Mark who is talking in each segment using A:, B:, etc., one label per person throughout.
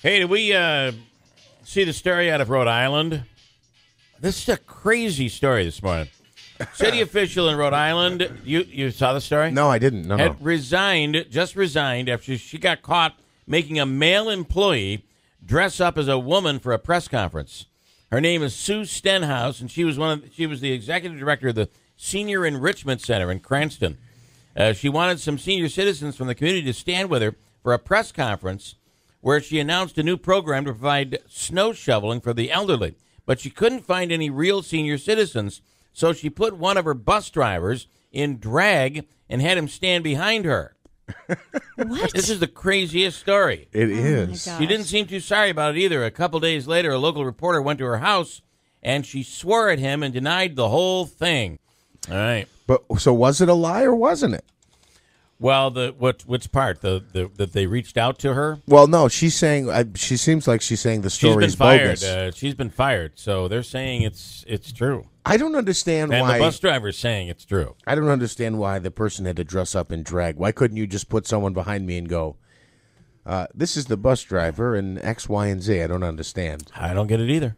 A: Hey, did we uh, see the story out of Rhode Island? This is a crazy story this morning. City official in Rhode Island. You you saw the story?
B: No, I didn't. No, no.
A: had resigned, just resigned after she got caught making a male employee dress up as a woman for a press conference. Her name is Sue Stenhouse, and she was one of she was the executive director of the Senior Enrichment Center in Cranston. Uh, she wanted some senior citizens from the community to stand with her for a press conference where she announced a new program to provide snow shoveling for the elderly. But she couldn't find any real senior citizens, so she put one of her bus drivers in drag and had him stand behind her.
C: What?
A: This is the craziest story.
B: It
C: Oh,
B: is.
A: She didn't seem too sorry about it either. A couple days later, a local reporter went to her house and she swore at him and denied the whole thing. All right.
B: But so was it a lie or wasn't it?
A: Well, the what which part? The, the that they reached out to her.
B: Well, no. She's saying. I, she seems like she's saying the
A: She's
B: story
A: been
B: is
A: fired.
B: bogus.
A: Uh, she's been fired. So they're saying it's it's true,
B: I don't understand
A: and
B: why.
A: the bus driver's saying it's true.
B: I don't understand why the person had to dress up in drag. Why couldn't you just put someone behind me and go, uh, "This is the bus driver and X, Y, and Z. I don't understand.
A: I don't get it either.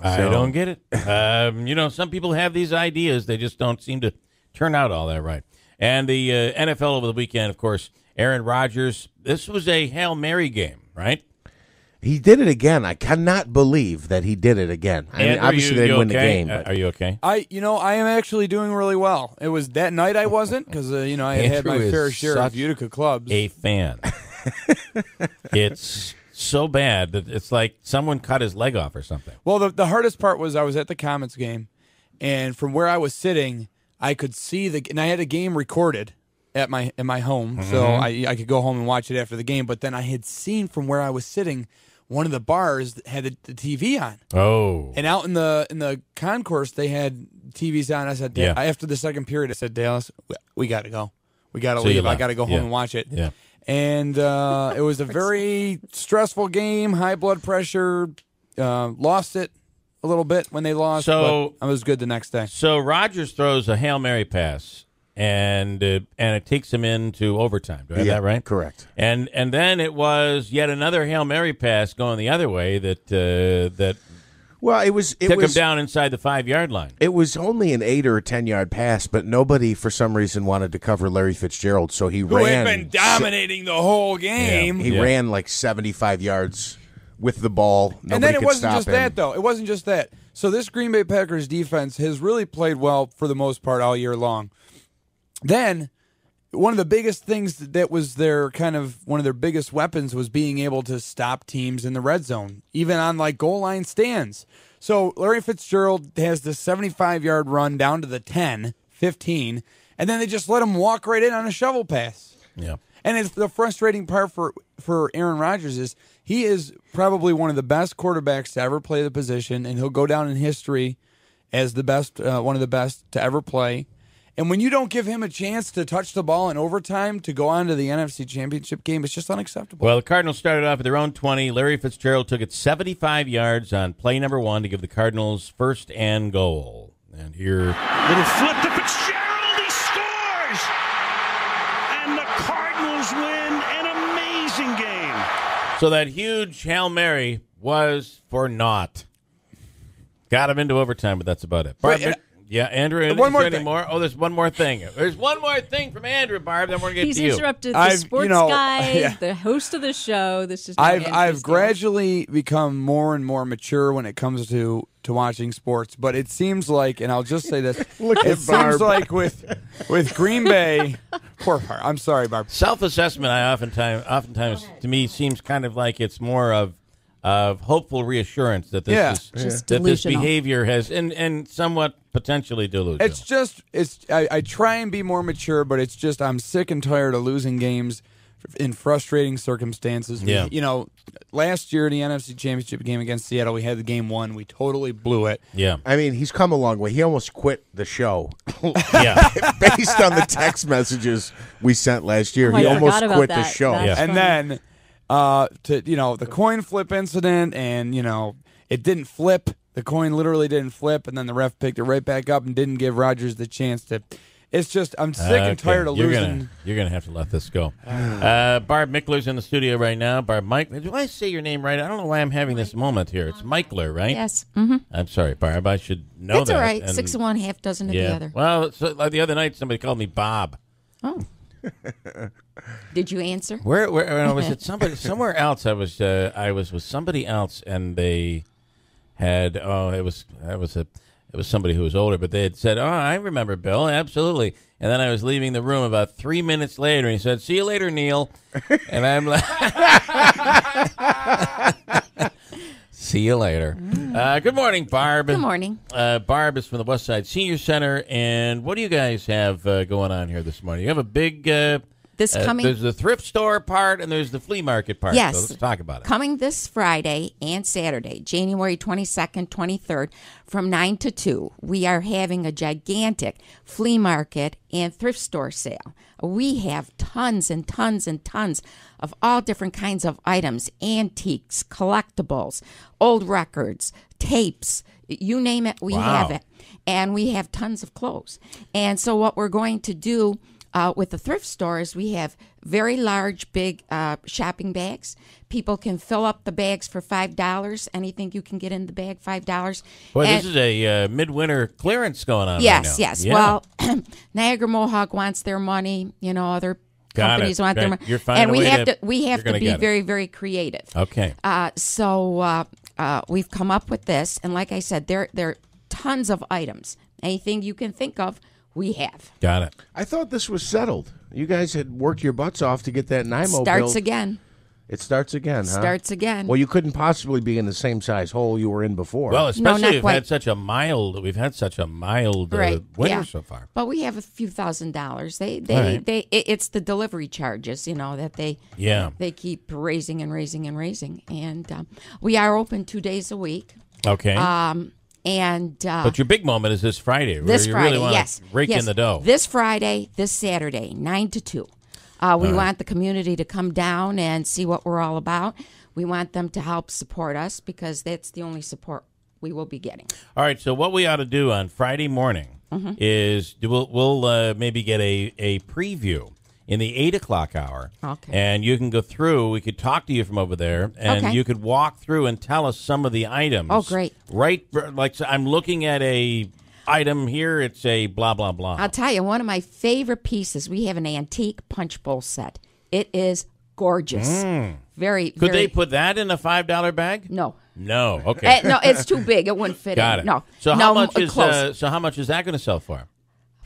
A: I don't get it. Um, you know, some people have these ideas; they just don't seem to turn out all that right. And the uh, NFL over the weekend, of course, Aaron Rodgers. This was a hail mary game, right?
B: He did it again. I cannot believe that he did it again. I mean, obviously
A: you-
B: they didn't
A: you
B: win the game.
A: Uh,
B: But
A: are you okay?
D: I, you know, I am actually doing really well. It was that night I wasn't because uh, you know I had, had my fair share of Utica clubs.
A: A fan. it's so bad that it's like someone cut his leg off or something.
D: Well, the the hardest part was I was at the Comets game, and from where I was sitting, I could see the and I had a game recorded at my in my home, so
A: Mm-hmm.
D: I I could go home and watch it after the game. But then I had seen from where I was sitting, one of the bars that had the, the TV on,
A: Oh,
D: and out in the in the concourse they had TVs on. I said,
A: Yeah.
D: yeah. after the second period, I said, Dallas, we, we got to go, we got to
A: So
D: leave. I got to go home
A: Yeah.
D: and watch it.
A: yeah.
D: and uh, it was a very stressful game, high blood pressure. Uh, lost it a little bit when they lost.
A: So-
D: but I was good the next day.
A: So Rodgers throws a hail mary pass, and uh, and it takes him into overtime. Do I have
B: Yeah,
A: that right?
B: correct.
A: And and then it was yet another hail mary pass going the other way that uh, that
B: well, it was it
A: took
B: was
A: him down inside the five yard line.
B: It was only an eight or a ten yard pass, but nobody for some reason wanted to cover Larry Fitzgerald, so he
D: Who
B: ran.
D: had been dominating the whole game.
B: He
A: Yeah.
B: ran like seventy five yards with the ball. Nobody
D: and then it
B: could
D: wasn't just
B: him.
D: that, though. It wasn't just that. So this Green Bay Packers defense has really played well for the most part all year long. Then one of the biggest things that was their kind of one of their biggest weapons was being able to stop teams in the red zone, even on like goal line stands. So Larry Fitzgerald has this 75 yard run down to the 10, 15, and then they just let him walk right in on a shovel pass.
A: Yeah.
D: And it's the frustrating part for for Aaron Rodgers is he is probably one of the best quarterbacks to ever play the position, and he'll go down in history as the best, uh, one of the best to ever play. And when you don't give him a chance to touch the ball in overtime to go on to the NFC Championship game, it's just unacceptable.
A: Well, the Cardinals started off at their own 20. Larry Fitzgerald took it 75 yards on play number one to give the Cardinals first and goal. And here,
E: Little flip to Fitzgerald. He scores. And the Cardinals win an amazing game.
A: So that huge Hail Mary was for naught. Got him into overtime, but that's about it. Barb,
D: Wait, and-
A: yeah, Andrew, is
D: one more
A: there any
D: thing.
A: more? Oh, there's one more thing. There's one more thing from Andrew, Barb, then we're going to get
C: He's
A: to you.
C: interrupted the
D: I've- you
C: sports
D: know,
C: guy,
D: yeah.
C: the host of the show. This is
D: I've
C: Andrew's
D: I've
C: deal.
D: gradually become more and more mature when it comes to to watching sports, but it seems like, and I'll just say this:
B: Look
D: it
B: at
D: seems like with with Green Bay, poor Barb. I'm sorry, Barb.
A: Self-assessment, I oftentimes, oftentimes to me seems kind of like it's more of of hopeful reassurance that this
D: Yeah.
A: is
C: Just
A: that this behavior has and and somewhat potentially delusional.
D: It's just it's I, I try and be more mature, but it's just I'm sick and tired of losing games in frustrating circumstances. We-
A: Yeah.
D: you know, last year in the NFC Championship game against Seattle, we had the game won. We totally blew it.
A: yeah,
B: I mean, he's come a long way. He almost quit the show
A: yeah.
B: based on the text messages we sent last year.
C: Oh,
B: he
C: forgot
B: almost
C: about
B: quit the show.
C: That's
A: Yeah.
D: and then uh to you know the coin flip incident and you know it didn't flip the coin literally didn't flip and then the ref picked it right back up and didn't give Rodgers the chance to it, It's just I'm sick and
A: Okay,
D: tired of
A: you're
D: losing.
A: Gonna, you're gonna have to let this go. Uh, Barb Mickler's in the studio right now. Barb Mike, do I say your name right? I don't know why I'm having this moment here. It's Michler, right?
C: Yes. Mm-hmm.
A: I'm sorry, Barb. I should know
C: That's
A: that.
C: all right.
A: And-
C: Six of one, half dozen of
A: yeah.
C: the other.
A: Well, so, like the other night, somebody called me Bob.
C: Oh. Did you answer?
A: Where, where uh, was it? Somebody somewhere else. I was uh, I was with somebody else, and they had oh, it was that was a it was somebody who was older, but they had said, "Oh, I remember Bill, absolutely." And then I was leaving the room about three minutes later, and he said, "See you later, Neil." and I'm like, "See you later." Uh, good morning, Barb.
C: Good morning.
A: Uh, Barb is from the West Side Senior Center, and what do you guys have uh, going on here this morning? You have a big.
C: This
A: uh,
C: coming
A: there's the thrift store part and there's the flea market part.
C: Yes.
A: So let's talk about it.
C: Coming this Friday and Saturday, January 22nd, 23rd, from 9 to 2, we are having a gigantic flea market and thrift store sale. We have tons and tons and tons of all different kinds of items antiques, collectibles, old records, tapes, you name it, we
A: Wow.
C: have it. And we have tons of clothes. And so, what we're going to do uh, with the thrift stores, we have very large, big uh, shopping bags. People can fill up the bags for five dollars. Anything you can get in the bag, five dollars.
A: Boy, this is a uh, midwinter clearance going on. right
C: yes,
A: now.
C: yes.
A: Yeah.
C: Well, Niagara Mohawk wants their money. You know, other
A: Got
C: companies
A: it.
C: want their money,
A: You're
C: and we have
A: to-
C: we have to be very, very creative.
A: okay.
C: Uh, so uh, uh, we've come up with this, and like I said, there there are tons of items. Anything you can think of, we have.
A: Got it.
B: I thought this was settled. You guys had worked your butts off to get that NIMO
C: Starts
B: built.
C: again.
B: It starts again, huh?
C: Starts again.
B: Well, you couldn't possibly be in the same size hole you were in before.
A: Well, especially
C: not
A: we've
C: quite.
A: had such a mild we've had such a mild uh, winter
C: yeah.
A: so far.
C: But we have a few thousand dollars. They they
A: All right.
C: they it, it's the delivery charges, you know, that they
A: Yeah.
C: they keep raising and raising and raising. And um, we are open two days a week.
A: Okay.
C: Um, and uh,
A: but your big moment is this Friday. where
C: this
A: you
C: Friday,
A: really want
C: yes,
A: to rake
C: yes.
A: in the dough.
C: This Friday, this Saturday, nine to two. Uh, we want the community to come down and see what we're all about. We want them to help support us because that's the only support we will be getting.
A: All right. So what we ought to do on Friday morning
C: Mm-hmm.
A: is do- we'll we'll uh, maybe get a a preview in the eight o'clock hour.
C: Okay.
A: And you can go through. We could talk to you from over there, and
C: Okay.
A: you could walk through and tell us some of the items.
C: Oh, great.
A: Right. Like so I'm looking at a item here. It's a blah blah blah.
C: I'll tell you, one of my favorite pieces. We have an antique punch bowl set. It is gorgeous. Very.
A: Mm. Could
C: very,
A: they put that in a five dollar bag?
C: No.
A: No. Okay.
C: Eh, no, it's too big. It wouldn't fit
A: Got
C: in.
A: it.
C: No.
A: So
C: no,
A: how much is uh, so how much is that going to sell for?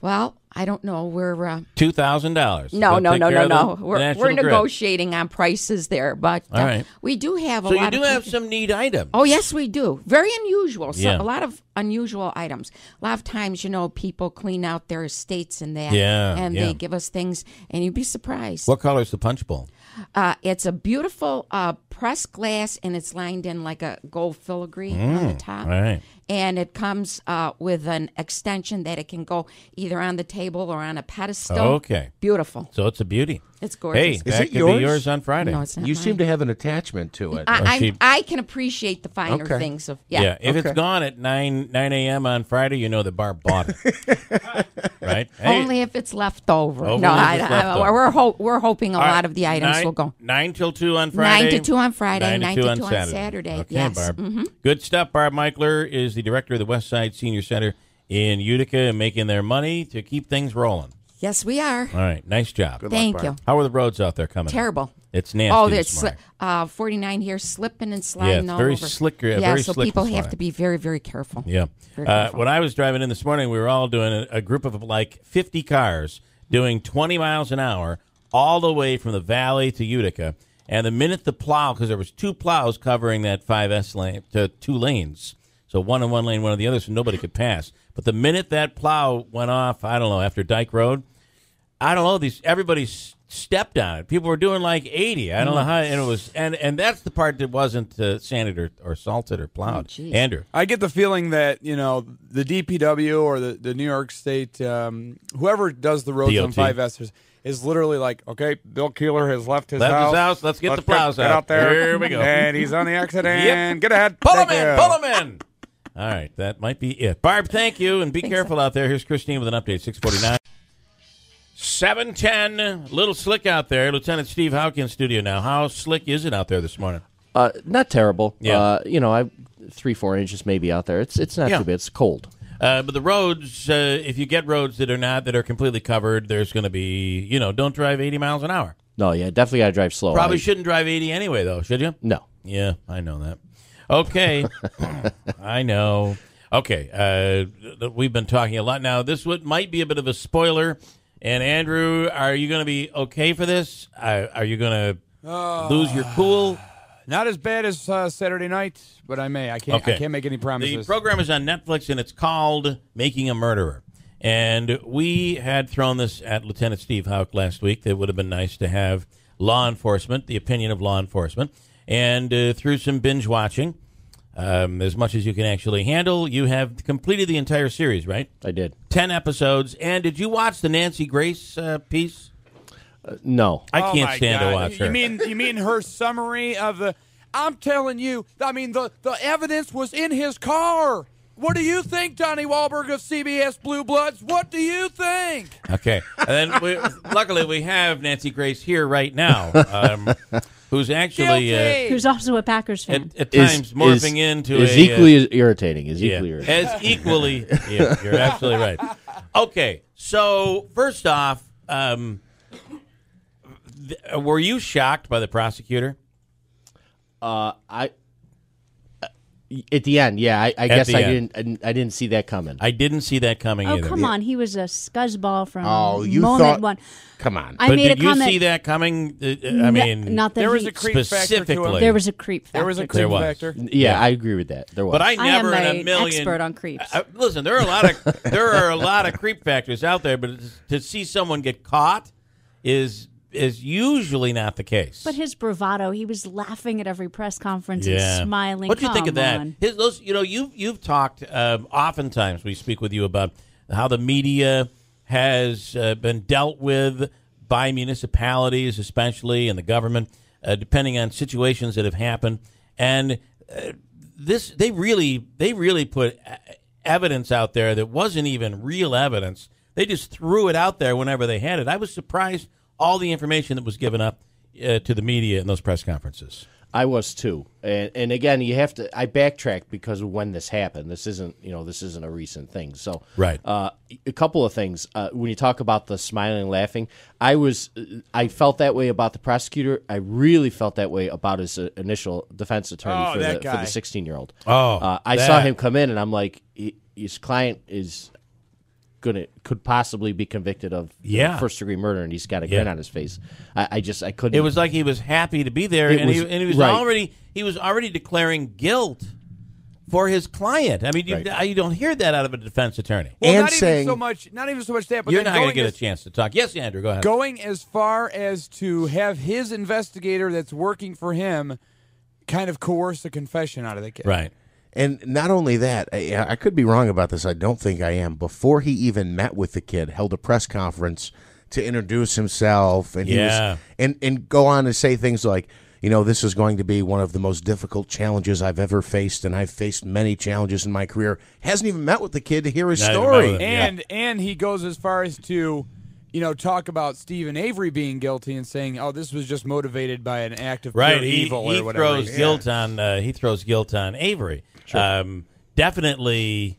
C: Well, I don't know. We're uh,
A: Two thousand dollars.
C: no, no, no, no, no. We're, we're negotiating on prices there, but uh,
A: right.
C: we do have a
A: So
C: lot.
A: you do
C: of
A: have some neat items.
C: Oh yes, we do. Very unusual. So
A: Yeah.
C: a lot of unusual items. A lot of times, you know, people clean out their estates and that.
A: Yeah,
C: And
A: yeah.
C: they give us things, and you'd be surprised.
A: What color is the punch bowl?
C: Uh, it's a beautiful uh, pressed glass, and it's lined in like a gold filigree on the top.
A: Mm, all right.
C: And it comes uh, with an extension that it can go either on the table or on a pedestal.
A: Okay.
C: Beautiful.
A: So it's a beauty.
C: It's gorgeous.
A: Hey,
C: gorgeous.
A: that
B: it
A: could be
B: yours?
A: yours on Friday.
C: no, it's not
B: you
C: mine.
B: seem to have an attachment to it.
C: I,
A: she-
C: I, I can appreciate the finer
B: Okay.
C: things of yeah.
A: yeah. If it's gone at nine nine a.m. on Friday, you know that Barb bought it. right. Hey,
C: Only if it's left over.
A: Only
C: no, I,
A: it's
C: I-
A: over.
C: we're ho- we're hoping a
A: all right,
C: lot of the items
A: nine,
C: will go.
A: nine till two on Friday.
C: Nine to two on Friday,
A: Nine,
C: nine
A: to two on
C: two on
A: Saturday.
C: Saturday,
A: Okay,
C: yes. Mm-hmm.
A: Barb. Good stuff. Barb Michler is the director of the West Side Senior Center in Utica, and making their money to keep things rolling.
C: Yes, we are.
A: All right. Nice job.
C: Thank you.
A: How are the roads out there coming?
C: Terrible.
A: It's nasty.
C: Oh,
A: this
C: there's
A: morning.
C: uh, 49 here slipping and sliding
A: it's
C: all
A: very
C: over.
A: slick- uh,
C: yeah,
A: very
C: so
A: slick
C: people have
A: morning.
C: to be very, very careful.
A: Yeah.
C: Very
A: Uh, when I was driving in this morning, we were all doing a, a group of like 50 cars doing 20 miles an hour all the way from the valley to Utica. And the minute the plow, because there was two plows covering that 5S lane to two lanes, so one in one lane, one in the other, so nobody could pass. But the minute that plow went off, I don't know, after Dyke Road, I don't know. These everybody stepped on it. People were doing like eighty. I don't know how, and it was, and and that's the part that wasn't uh, sanded or, or salted or plowed.
C: jeez.
A: Andrew,
D: I get the feeling that you know the DPW or the, the New York State, um, whoever does the roads on
A: DOT.
D: 5S is, is literally like, okay, Bill Keeler has left his
A: Left his
D: house.
A: house, let's get the plows
D: get,
A: out.
D: out there.
A: Here we go.
D: And he's on the exit
A: Yep.
D: and get ahead.
A: pull him
D: Thank
A: in, pull him in. All right, that might be it. Barb, thank you, and be careful out there. Here's Christine with an update. Six forty nine. 710, little slick out there. Lieutenant Steve Hawkins studio now. How slick is it out there this morning?
F: Uh, not terrible.
A: Yeah.
F: Uh, you know, I three four inches maybe out there. It's it's not
A: Yeah.
F: too bad. It's cold.
A: Uh, but the roads, uh, if you get roads that are not, that are completely covered, there's going to be, you know, don't drive 80 miles an hour.
F: No, yeah, definitely got to drive slow.
A: Probably
F: I-
A: shouldn't drive 80 anyway, though, should you?
F: No.
A: Yeah, I know that. Okay, I know. Okay, uh, we've been talking a lot now. This would might be a bit of a spoiler. And Andrew, are you going to be okay for this? Uh, are you going to lose your cool?
D: Not as bad as uh, Saturday night, but I may. I can't.
A: Okay.
D: I can't make any promises.
A: The program is on Netflix and it's called Making a Murderer. And we had thrown this at Lieutenant Steve Hauk last week. That would have been nice to have law enforcement, the opinion of law enforcement. And uh, through some binge watching, um, as much as you can actually handle, you have completed the entire series, right?
F: I did.
A: 10 episodes. And did you watch the Nancy Grace uh, piece?
F: No.
A: I
D: Oh,
A: can't
D: my
A: stand
D: God.
A: to watch her.
D: You mean you mean her summary of the? I'm telling you. I mean the the evidence was in his car. What do you think, Donnie Wahlberg of CBS Blue Bloods? What do you think?
A: Okay. And then we, luckily we have Nancy Grace here right now, um, who's actually uh,
G: Who's also a Packers fan.
A: at, at
F: Is-
A: times morphing
F: is-
A: into
F: is
A: a
F: equally as irritating. Is
A: uh, yeah,
F: equally irritating.
A: as equally. yeah, you're absolutely right. Okay, so first off, um, th- were you shocked by the prosecutor?
F: Uh, I uh, at the end, yeah. I, I guess I
A: end.
F: didn't. I didn't- see that coming.
A: I didn't see that coming
G: oh,
A: either.
G: come on. He was a scuzzball from
B: Oh, you
G: moment
B: thought-
G: one.
B: Come on.
G: I
A: But
G: made
A: did
G: a
A: you
G: comment.
A: see that coming? Uh, I
G: No-
A: mean,
G: not that
D: There was
G: he-
D: a creep factor to
A: specifically.
G: There was a creep factor.
D: There was a creep
A: There
G: it.
A: was.
D: factor.
F: yeah,
A: yeah.
F: I agree with that. There was.
A: But I never
G: I am
A: in a
G: an
A: million.
G: expert on creeps.
A: I- listen, there are a lot of there are a lot of creep factors out there, but to see someone get caught is is usually not the case.
G: But his bravado, he was laughing at every press conference
A: yeah,
G: and smiling.
A: What do you think of that? His, those, you know, you've you've talked. Um, oftentimes, we speak with you about how the media has uh, been dealt with by municipalities, especially, and the government, uh, depending on situations that have happened. And uh, this, they really, they really put evidence out there that wasn't even real evidence. They just threw it out there whenever they had it. I was surprised all the information that was given up uh, to the media in those press conferences.
F: I was too, and and again, you have to. I backtrack because of when this happened. This isn't, you know, this isn't a recent thing. So,
A: Right.
F: Uh, a couple of things. Uh, when you talk about the smiling, and laughing, I was, I felt that way about the prosecutor. I really felt that way about his uh, initial defense attorney
D: Oh,
F: for the for the sixteen year old.
A: Oh,
F: uh, I
A: that.
F: saw him come in, and I'm like, he, his client is gonna could possibly be convicted of
A: Yeah.
F: first degree murder, and he's got a grin
A: Yeah.
F: on his face. I, I just I couldn't.
A: It was like he was happy to be there,
F: It
A: and, he,
F: was-
A: and he was
F: right.
A: already he was already declaring guilt for his client. I mean, you,
F: Right.
A: you don't hear that out of a defense attorney.
D: Well,
B: And
D: not
B: saying-
D: even so much. Not even so much that. But
A: You're
D: then
A: not going to
D: going
A: get a chance to talk. Yes, Andrew, go ahead.
D: going as far as to have his investigator that's working for him kind of coerce a confession out of the kid.
A: Right.
B: And not only that, I, I could be wrong about this. I don't think I am. Before he even met with the kid, held a press conference to introduce himself, and he
A: Yeah.
B: was, and and go on to say things like, you know, this is going to be one of the most difficult challenges I've ever faced, and I've faced many challenges in my career. Hasn't even met with the kid to hear his
A: Not
B: story.
A: met with him.
D: And and he goes as far as to, you know, talk about Steven Avery being guilty and saying, "Oh, this was just motivated by an act of
A: Right.
D: pure
A: He,
D: evil
A: he
D: or whatever."
A: throws guilt on uh, he throws guilt on Avery. Um, definitely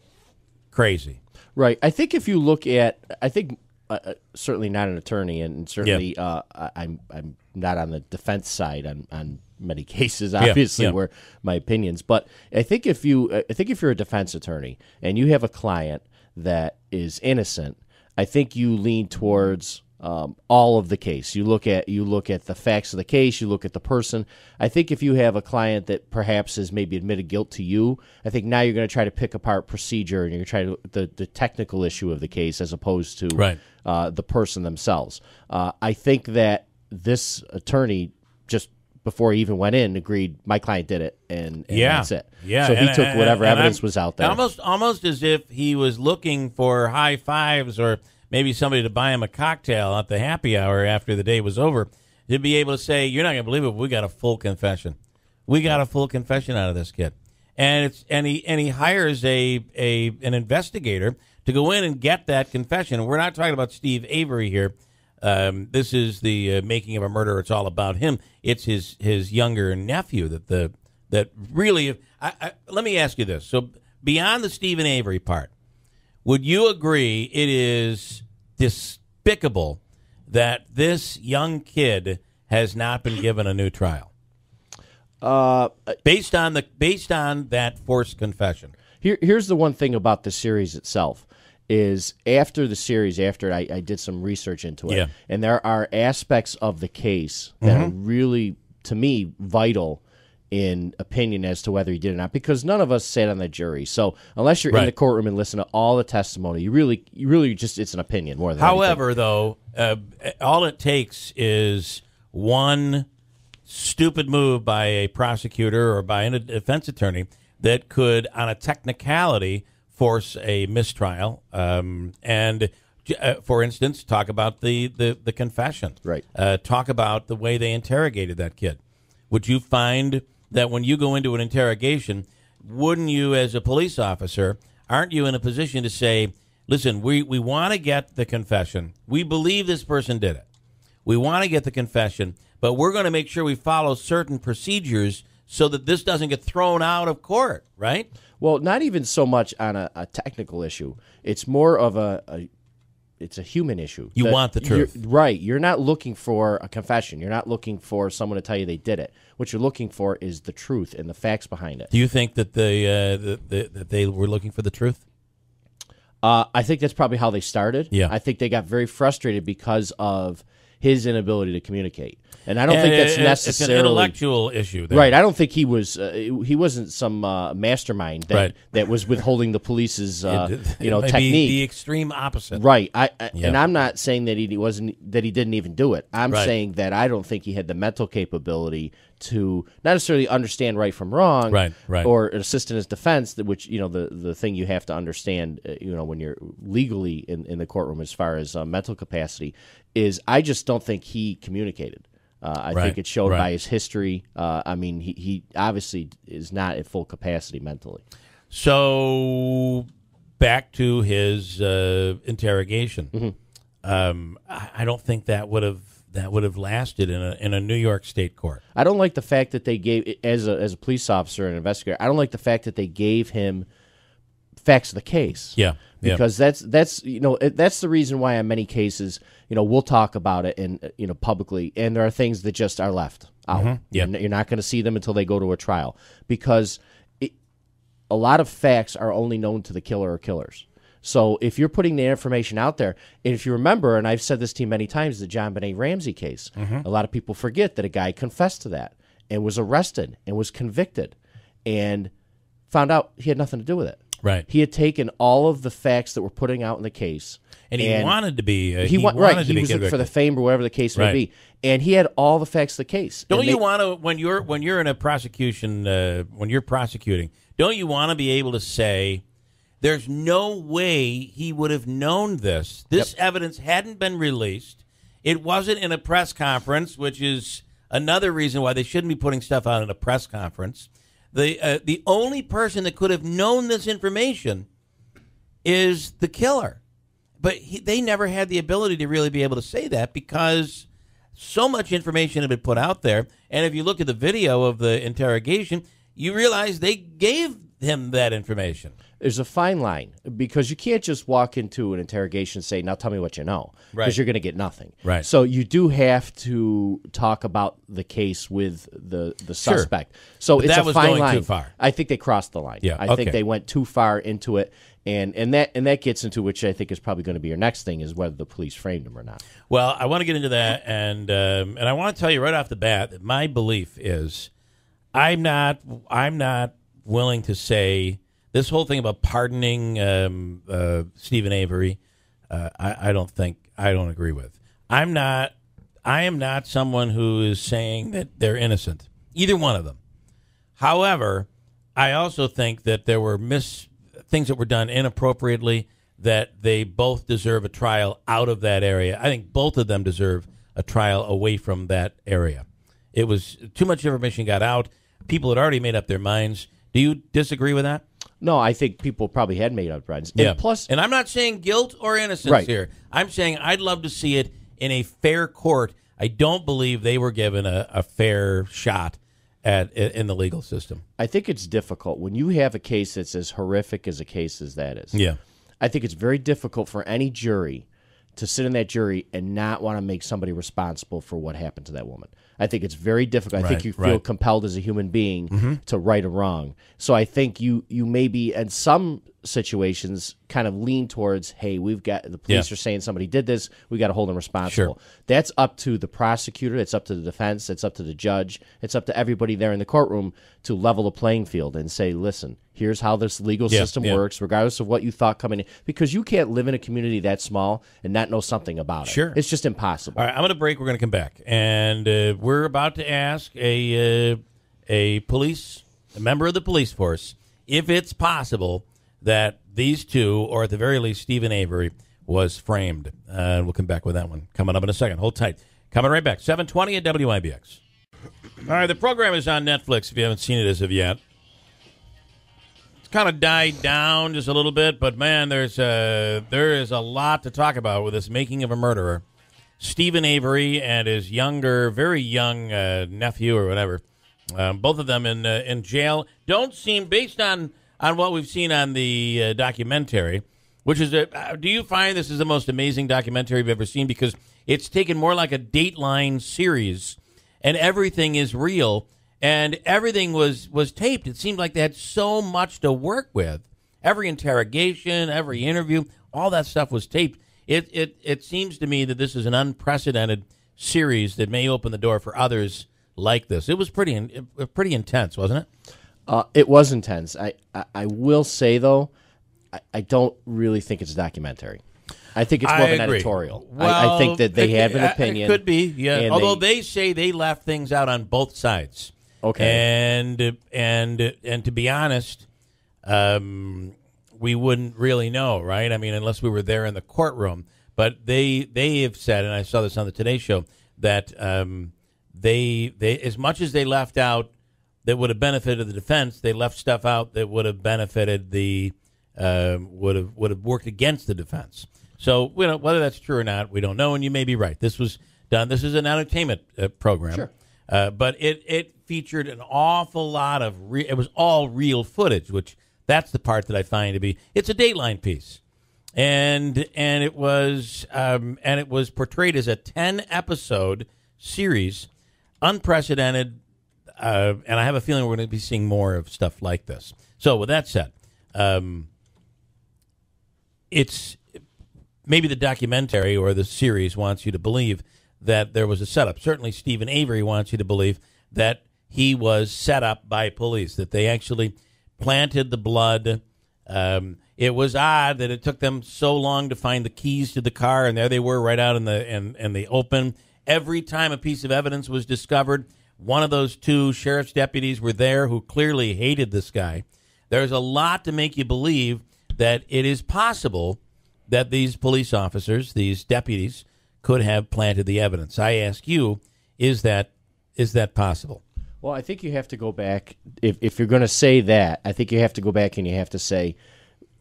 A: crazy.
F: Right. I think if you look at, I think uh, uh, certainly not an attorney, and certainly uh, I- I'm I'm not on the defense side on on many cases, obviously,
A: yeah.
F: where my opinions. But I think if you, I think if you're a defense attorney and you have a client that is innocent, I think you lean towards. Um, all of the case. You look at you look at the facts of the case. You look at the person. I think if you have a client that perhaps has maybe admitted guilt to you, I think now you're going to try to pick apart procedure and you're going to try to the the technical issue of the case as opposed to
A: Right.
F: uh, the person themselves. Uh, I think that this attorney just before he even went in agreed my client did it and, and
A: yeah,
F: that's it.
A: Yeah.
F: So he
A: and-
F: took
A: and-
F: whatever evidence
A: I'm-
F: was out there.
A: Almost, almost as if he was looking for high fives or maybe somebody to buy him a cocktail at the happy hour after the day was over to be able to say, "You're not going to believe it. but We got a full confession. We got a full confession out of this kid." And it's and he and he hires a a an investigator to go in and get that confession. We're not talking about Steve Avery here. Um, this is the uh, making of a murder. It's all about him. It's his his younger nephew that the that really. I, I, let me ask you this. So beyond the Steven Avery part, would you agree it is despicable that this young kid has not been given a new trial?
F: Uh,
A: based on the based on that forced confession.
F: Here, here's the one thing about the series itself is after the series, after I, I did some research into it,
A: Yeah.
F: and there are aspects of the case that are really, to me, vital in opinion as to whether he did or not, because none of us sat on the jury. So unless you're in the courtroom and listen to all the testimony, you really, you really just it's an opinion more than anything.
A: However, though, uh, all it takes is one stupid move by a prosecutor or by a defense attorney that could, on a technicality, force a mistrial. Um, and, uh, for instance, talk about the, the, the confession.
F: Right.
A: Uh, talk about the way they interrogated that kid. Would you find that when you go into an interrogation, wouldn't you, as a police officer, aren't you in a position to say, listen, we, we want to get the confession. We believe this person did it. We want to get the confession, but we're going to make sure we follow certain procedures so that this doesn't get thrown out of court, right?
F: Well, not even so much on a, a technical issue. It's more of a, a it's a human issue.
A: You
F: That
A: want the
F: you're-
A: truth.
F: right? You're not looking for a confession. You're not looking for someone to tell you they did it. What you're looking for is the truth and the facts behind it.
A: Do you think that the, uh, the, the that they were looking for the truth?
F: Uh, I think that's probably how they started.
A: Yeah.
F: I think they got very frustrated because of his inability to communicate, and I don't
A: And
F: think that's
A: it- It's an
F: necessarily
A: intellectual issue, there.
F: Right, I don't think he was. Uh, he wasn't some uh, mastermind that,
A: Right.
F: that was withholding the police's, uh,
A: It-
F: you know,
A: it might be
F: technique.
A: the extreme opposite.
F: Right. I, I
A: Yeah.
F: and I'm not saying that he wasn't that he didn't even do it. I'm
A: Right.
F: saying that I don't think he had the mental capability to not necessarily understand right from wrong,
A: Right, right.
F: or assist in his defense, which you know the the thing you have to understand, uh, you know, when you're legally in, in the courtroom as far as uh, mental capacity is. I just don't think he communicated. Uh, I
A: Right,
F: think it showed
A: right.
F: by his history. Uh, I mean, he, he obviously is not at full capacity mentally.
A: So back to his uh, interrogation.
F: Mm-hmm.
A: Um, I I don't think that would have that would have lasted in a in a New York State court.
F: I don't like the fact that they gave as a as a police officer and investigator. I don't like the fact that they gave him facts of the case.
A: Yeah, yeah.
F: because that's that's you know that's the reason why in many cases you know we'll talk about it and you know publicly, and there are things that just are left out.
A: Mm-hmm. Yeah.
F: You're you're not going to see them until they go to a trial because it, a lot of facts are only known to the killer or killers. So if you're putting the information out there, and if you remember, and I've said this to you many times, the JonBenét Ramsey case,
A: Mm-hmm.
F: a lot of people forget that a guy confessed to that and was arrested and was convicted and found out he had nothing to do with it.
A: Right.
F: He had taken all of the facts that were putting out in the case,
A: And he wanted to be. Uh,
F: he, wa-
A: wanted
F: right.
A: to
F: He
A: be
F: was for the fame or whatever the case may
A: Right.
F: be, and he had all the facts of the case.
A: Don't
F: And
A: you want to when you're when you're in a prosecution uh, when you're prosecuting? Don't you want to be able to say, "There's no way he would have known this. This evidence hadn't been released. It wasn't in a press conference, which is another reason why they shouldn't be putting stuff out in a press conference. The uh, the only person that could have known this information is the killer." But he, they never had the ability to really be able to say that because so much information had been put out there. And if you look at the video of the interrogation, you realize they gave him that information.
F: there's a fine line because you can't just walk into an interrogation and say, "Now tell me what you know," because
A: Right.
F: you're going to get nothing.
A: Right.
F: So you do have to talk about the case with the the
A: Sure.
F: suspect. So
A: But
F: it's
A: that
F: a
A: was
F: fine
A: going too
F: line.
A: far.
F: I think they crossed the line.
A: Yeah,
F: I
A: okay.
F: think they went too far into it, and and that and that gets into which I think is probably going to be your next thing is whether the police framed him or not.
A: Well, I want to get into that, and um, and I want to tell you right off the bat that my belief is, I'm not I'm not willing to say this whole thing about pardoning um, uh, Steven Avery. Uh, I, I don't think I don't agree with. I'm not. I am not someone who is saying that they're innocent. Either one of them. However, I also think that there were mis things that were done inappropriately that they both deserve a trial out of that area. I think both of them deserve a trial away from that area. It was too much information got out. People had already made up their minds. Do you disagree with that?
F: No, I think people probably had made up minds. And plus,
A: and I'm not saying guilt or innocence
F: Right.
A: here. I'm saying I'd love to see it in a fair court, I don't believe they were given a, a fair shot at in the legal system.
F: I think it's difficult when you have a case that's as horrific as a case as that is.
A: Yeah.
F: I think it's very difficult for any jury to sit in that jury and not want to make somebody responsible for what happened to that woman. I think it's very difficult. I think
A: Right,
F: you feel
A: right. Mm-hmm.
F: compelled as a human being to right or wrong. So I think you you maybe and some situations kind of lean towards, hey, we've got the police
A: Yeah.
F: are saying somebody did this, we got to hold them responsible. That's up to the prosecutor, it's up to the defense, it's up to the judge, it's up to everybody there in the courtroom to level the playing field and say, listen, here's how this legal
A: Yeah,
F: system
A: yeah.
F: works, regardless of what you thought coming in, because you can't live in a community that small and not know something about it.
A: Sure.
F: it's just impossible.
A: All right, I'm going to break. We're going to come back, and uh, we're about to ask a uh, a police a member of the police force if it's possible that these two, or at the very least, Steven Avery, was framed. Uh, we'll come back with that one coming up in a second. Hold tight. Coming right back. 720 at WIBX. All right, the program is on Netflix if you haven't seen it as of yet. It's kind of died down just a little bit, but man, there's a, there is a lot to talk about with this making of a murderer. Steven Avery and his younger, very young uh, nephew or whatever, um, both of them in uh, in jail. Don't seem based on on what we've seen on the uh, documentary, which is a. Uh, do you find this is the most amazing documentary you've ever seen because it's taken more like a Dateline series, and everything is real and everything was was taped. It seemed like they had so much to work with. Every interrogation, every interview, all that stuff was taped. It it it seems to me that this is an unprecedented series that may open the door for others like this. It was pretty pretty intense, wasn't it?
F: Uh, it was intense. I, I, I will say though, I, I don't really think it's a documentary. I think it's more of an
A: agree.
F: editorial. I, I think that they
A: it-
F: have an opinion.
A: It could be, yeah. Although they, say they left things out on both sides.
F: Okay.
A: And and and to be honest, um, we wouldn't really know, right? I mean, unless we were there in the courtroom. But they they have said, and I saw this on the Today Show, that um, they they as much as they left out that would have benefited the defense, they left stuff out that would have benefited the um would have would have worked against the defense. So you know whether that's true or not, we don't know. And you may be right. This was done. This is an entertainment uh, program,
F: Sure.
A: uh, but it it featured an awful lot of re- it was all real footage, which that's the part that I find to be it's a Dateline piece, and and it was um, and it was portrayed as a ten episode series, unprecedented uh, and I have a feeling we're going to be seeing more of stuff like this. So, with that said, um, it's maybe the documentary or the series wants you to believe that there was a setup. Certainly, Steven Avery wants you to believe that he was set up by police, that they actually planted the blood. Um, it was odd that it took them so long to find the keys to the car, and there they were, right out in the in, in the open. Every time a piece of evidence was discovered, one of those two sheriff's deputies were there who clearly hated this guy. There's a lot to make you believe that it is possible that these police officers, these deputies, could have planted the evidence. I ask you, is that is that possible?
F: Well, I think you have to go back. If, if you're going to say that, I think you have to go back and you have to say,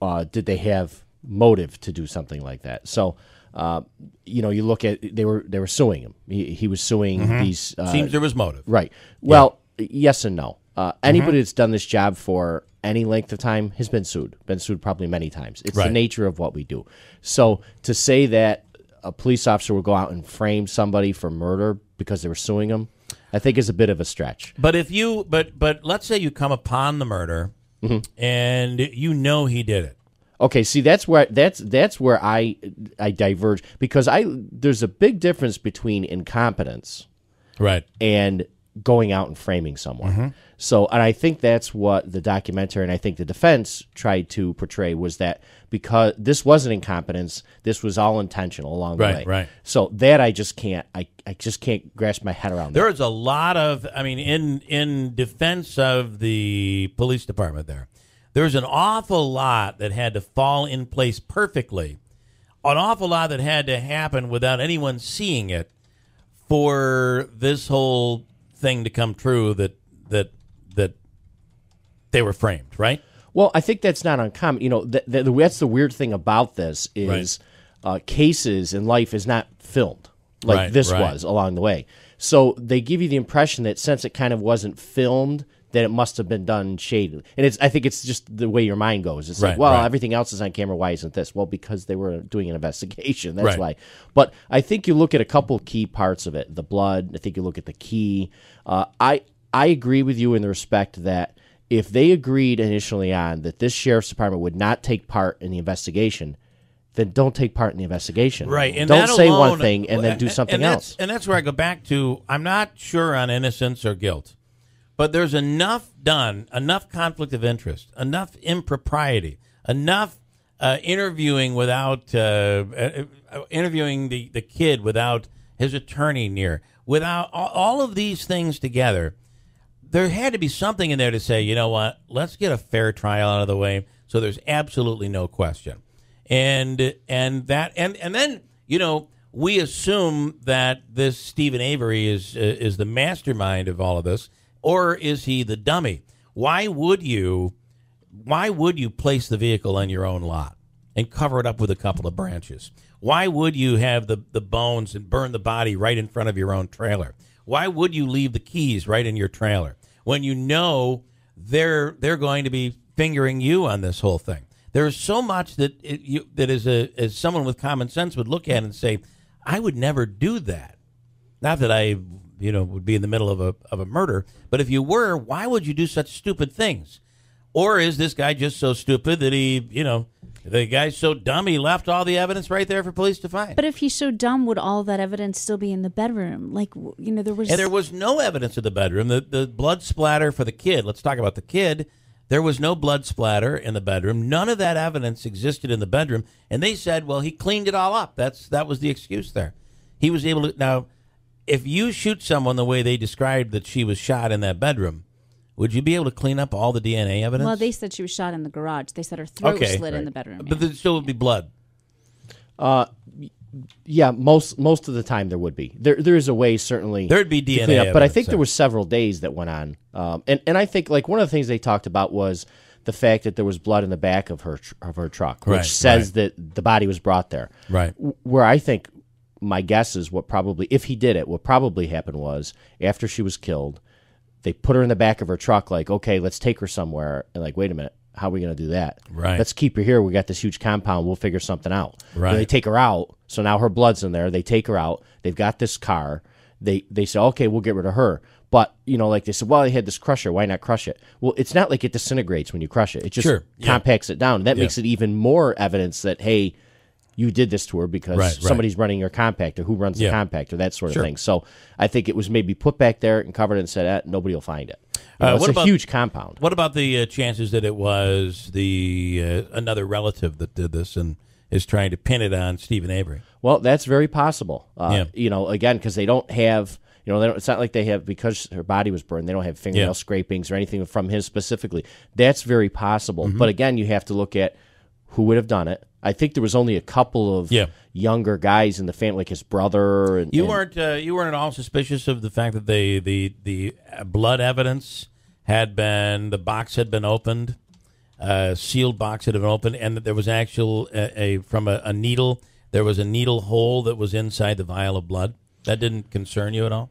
F: uh, did they have motive to do something like that? So, uh, you know, you look at they were they were suing him. He, he was suing these. Uh,
A: Seems there was motive.
F: Right. Well, yes and no. Uh, anybody that's done this job for any length of time has been sued. Been sued probably many times. It's the nature of what we do. So to say that a police officer will go out and frame somebody for murder because they were suing them, I think is a bit of a stretch.
A: But if you but but let's say you come upon the murder and you know he did it.
F: Okay, see that's where that's that's where I I diverge because I there's a big difference between incompetence
A: Right.
F: and going out and framing someone.
A: Mm-hmm.
F: So, and I think that's what the documentary and I think the defense tried to portray was that because this wasn't incompetence, this was all intentional along the
A: Right,
F: way.
A: right.
F: So that I just can't, I, I just can't grasp my head around.
A: There
F: that.
A: is a lot of, I mean, in in defense of the police department, there, there's an awful lot that had to fall in place perfectly, an awful lot that had to happen without anyone seeing it, for this whole thing to come true. That that that they were framed, right?
F: Well, I think that's not uncommon. You know, th- th- that's the weird thing about this is uh, cases in life is not filmed. like
A: Right,
F: this
A: right.
F: was along the way. So they give you the impression that since it kind of wasn't filmed, that it must have been done shaded. And it's I think it's just the way your mind goes. It's
A: Right,
F: like, well,
A: right.
F: everything else is on camera. Why isn't this? Well, because they were doing an investigation. That's
A: Right.
F: why. But I think you look at a couple key parts of it. The blood. I think you look at the key. Uh, I I agree with you in the respect that if they agreed initially on that this sheriff's department would not take part in the investigation, then don't take part in the investigation.
A: Right, and
F: don't say
A: alone-
F: one thing and then do something
A: and
F: else.
A: And that's where I go back to. I'm not sure on innocence or guilt, but there's enough done, enough conflict of interest, enough impropriety, enough uh, interviewing without uh, uh, uh, interviewing the the kid without his attorney near, without all, of these things together. There had to be something in there to say, you know what? Let's get a fair trial out of the way, so there's absolutely no question and and that and and then you know we assume that this Steven Avery is uh, is the mastermind of all of this, or is he the dummy? Why would you? Why would you place the vehicle on your own lot and cover it up with a couple of branches? Why would you have the, the bones and burn the body right in front of your own trailer? Why would you leave the keys right in your trailer when you know they're they're going to be fingering you on this whole thing? There is so much that it, you, that as a as someone with common sense would look at and say, I would never do that. Not that I, you know, would be in the middle of a of a murder, but if you were, why would you do such stupid things? Or is this guy just so stupid that he, you know, the guy's so dumb he left all the evidence right there for police to find?
G: But if he's so dumb, would all that evidence still be in the bedroom? Like, you know, there was.
A: and there was no evidence of the bedroom. The the blood splatter for the kid. Let's talk about the kid. There was no blood splatter in the bedroom. None of that evidence existed in the bedroom. And they said, well, he cleaned it all up. That's that was the excuse there. He was able to now if you shoot someone the way they described that she was shot in that bedroom, would you be able to clean up all the DNA evidence?
G: well, they said she was shot in the garage. They said her throat was slit in the bedroom.
A: But
G: yeah.
A: there still would be blood.
F: Uh, Yeah, most most of the time there would be. There there is a way certainly.
A: There'd be
F: to
A: DNA
F: clean up, but I think
A: there.
F: there was several days that went on, um, and and I think like one of the things they talked about was the fact that there was blood in the back of her tr- of her truck, which
A: Right,
F: says that the body was brought there.
A: Right.
F: Where I think my guess is what probably if he did it, what probably happened was after she was killed, they put her in the back of her truck, like okay, let's take her somewhere, and like wait a minute. How are we going to do that?
A: Right.
F: Let's keep her here. We got this huge compound. We'll figure something out.
A: Right.
F: They take her out. So now her blood's in there. They take her out. They've got this car. They they say, okay, we'll get rid of her. But you know, like they said, well, they had this crusher. Why not crush it? Well, it's not like it disintegrates when you crush it. It just
A: Sure. Yeah.
F: compacts it down. That
A: Yeah.
F: makes it even more evidence that hey, you did this to her because
A: Right, right.
F: somebody's running your compactor. Who runs
A: Yeah.
F: the compactor? That sort of
A: Sure.
F: thing. So I think it was maybe put back there and covered and said, eh, nobody will find it. You know,
A: Uh,
F: it's
A: what
F: a
A: about-
F: huge compound.
A: What about the uh, chances that it was the uh, another relative that did this and is trying to pin it on Steven Avery?
F: Well, that's very possible. Uh,
A: Yeah.
F: You know, again, because they don't have, you know, they don't, it's not like they have because her body was burned. They don't have fingernail
A: Yeah.
F: scrapings or anything from him specifically. That's very possible.
A: Mm-hmm.
F: But again, you have to look at who would have done it. I think there was only a couple of
A: Yeah.
F: younger guys in the family, like his brother. And
A: You
F: and-
A: weren't uh, you weren't at all suspicious of the fact that they the the uh, blood evidence had been the box had been opened, uh, sealed box had been opened, and that there was actual a, a from a, a needle there was a needle hole that was inside the vial of blood. That didn't concern you at all.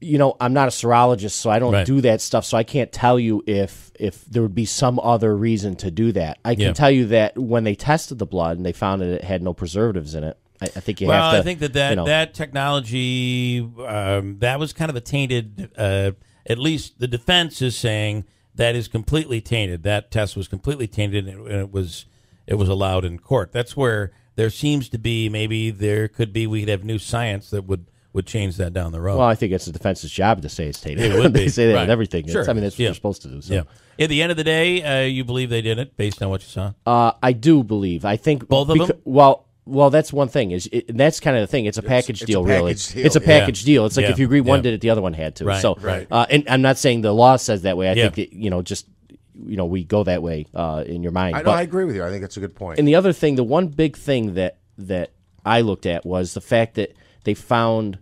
F: You know, I'm not a serologist, so I don't
A: Right.
F: do that stuff. So I can't tell you if if there would be some other reason to do that. I can
A: Yeah.
F: tell you that when they tested the blood and they found that it had no preservatives in it, I, I think you
A: well,
F: have to.
A: I think that that,
F: you know,
A: that technology um, that was kind of a tainted. Uh, at least the defense is saying that is completely tainted. That test was completely tainted, and it, and it was it was allowed in court. That's where there seems to be maybe there could be we'd have new science that would would change that down the road.
F: Well, I think it's the defense's job to say it's tainted.
A: It would
F: they
A: be,
F: say that
A: right.
F: with everything. It's-
A: Sure.
F: I mean, that's what
A: Yeah.
F: they're supposed to do. So.
A: yeah. At the end of the day, uh, you believe they did it based on what you saw.
F: Uh, I do believe. I think
A: Both of them?
F: Well, well, that's one thing. Is it, that's kind of the thing. It's a package
B: it's a
F: deal, really.
B: package deal,
F: It's a
B: yeah.
F: package deal. It's like
A: Yeah.
F: if you agree one
A: Yeah.
F: did it, the other one had to.
A: Right,
F: so,
A: right.
F: Uh, and I'm not saying the law says that way. I
A: Yeah.
F: think that, you know, just you know, we go that way uh, in your mind.
B: I know.
F: But-
B: I agree with you. I think that's a good point.
F: and the other thing, the one big thing that that I looked at was the fact that they found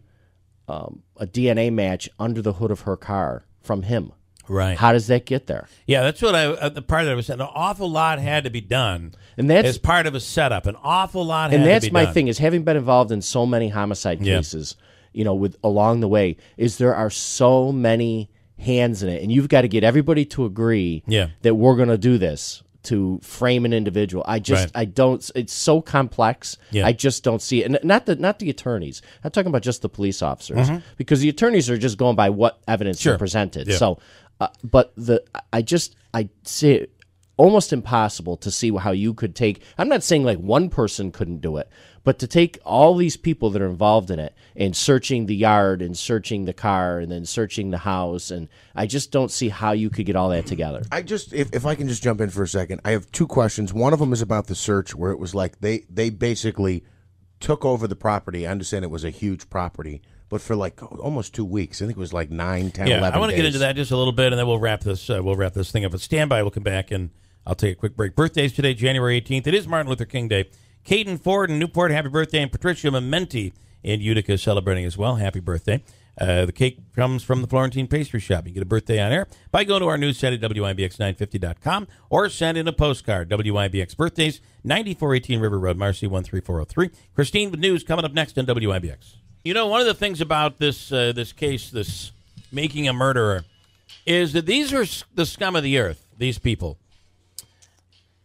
F: um, a DNA match under the hood of her car from him.
A: Right.
F: How does that get there?
A: Yeah, that's what I. Uh, the part that I was saying. An awful lot had to be done,
F: And that's-
A: as part of a setup. An awful lot.
F: and
A: had
F: that's
A: to be
F: my
A: done.
F: thing is having been involved in so many homicide
A: Yeah.
F: cases you know with along the way is there are so many hands in it and you've got to get everybody to agree
A: Yeah.
F: that we're going to do this to frame an individual i just
A: Right.
F: i don't it's so complex
A: Yeah.
F: i just don't see it and not the not the attorneys i'm talking about just the police officers because the attorneys are just going by what evidence
A: Mm-hmm. Sure.
F: presented
A: Yeah.
F: so uh, but the i just i see it almost impossible to see how you could take i'm not saying like one person couldn't do it but to take all these people that are involved in it and searching the yard and searching the car and then searching the house and i just don't see how you could get all that together
B: I just, if, if I can just jump in for a second, I have two questions. One of them is about the search, where it was like they they basically took over the property. I understand it was a huge property, but for like almost two weeks. I think it was like nine, ten,
A: Yeah,
B: eleven
A: I want to get into that just a little bit, and then we'll wrap this. Uh, we'll wrap this thing up. But stand by. We'll come back, and I'll take a quick break. Birthdays today, January eighteenth. It is Martin Luther King Day. Caden Ford in Newport, happy birthday, and Patricia Mementi in Utica celebrating as well. Happy birthday. Uh, the cake comes from the Florentine Pastry Shop. You get a birthday on air by going to our news site at WIBX950.com or send in a postcard. WIBX birthdays, 9418 River Road, Marcy 13403. Christine with news coming up next on WIBX. You know, one of the things about this uh, this case, this making a murderer, is that these are the scum of the earth. These people,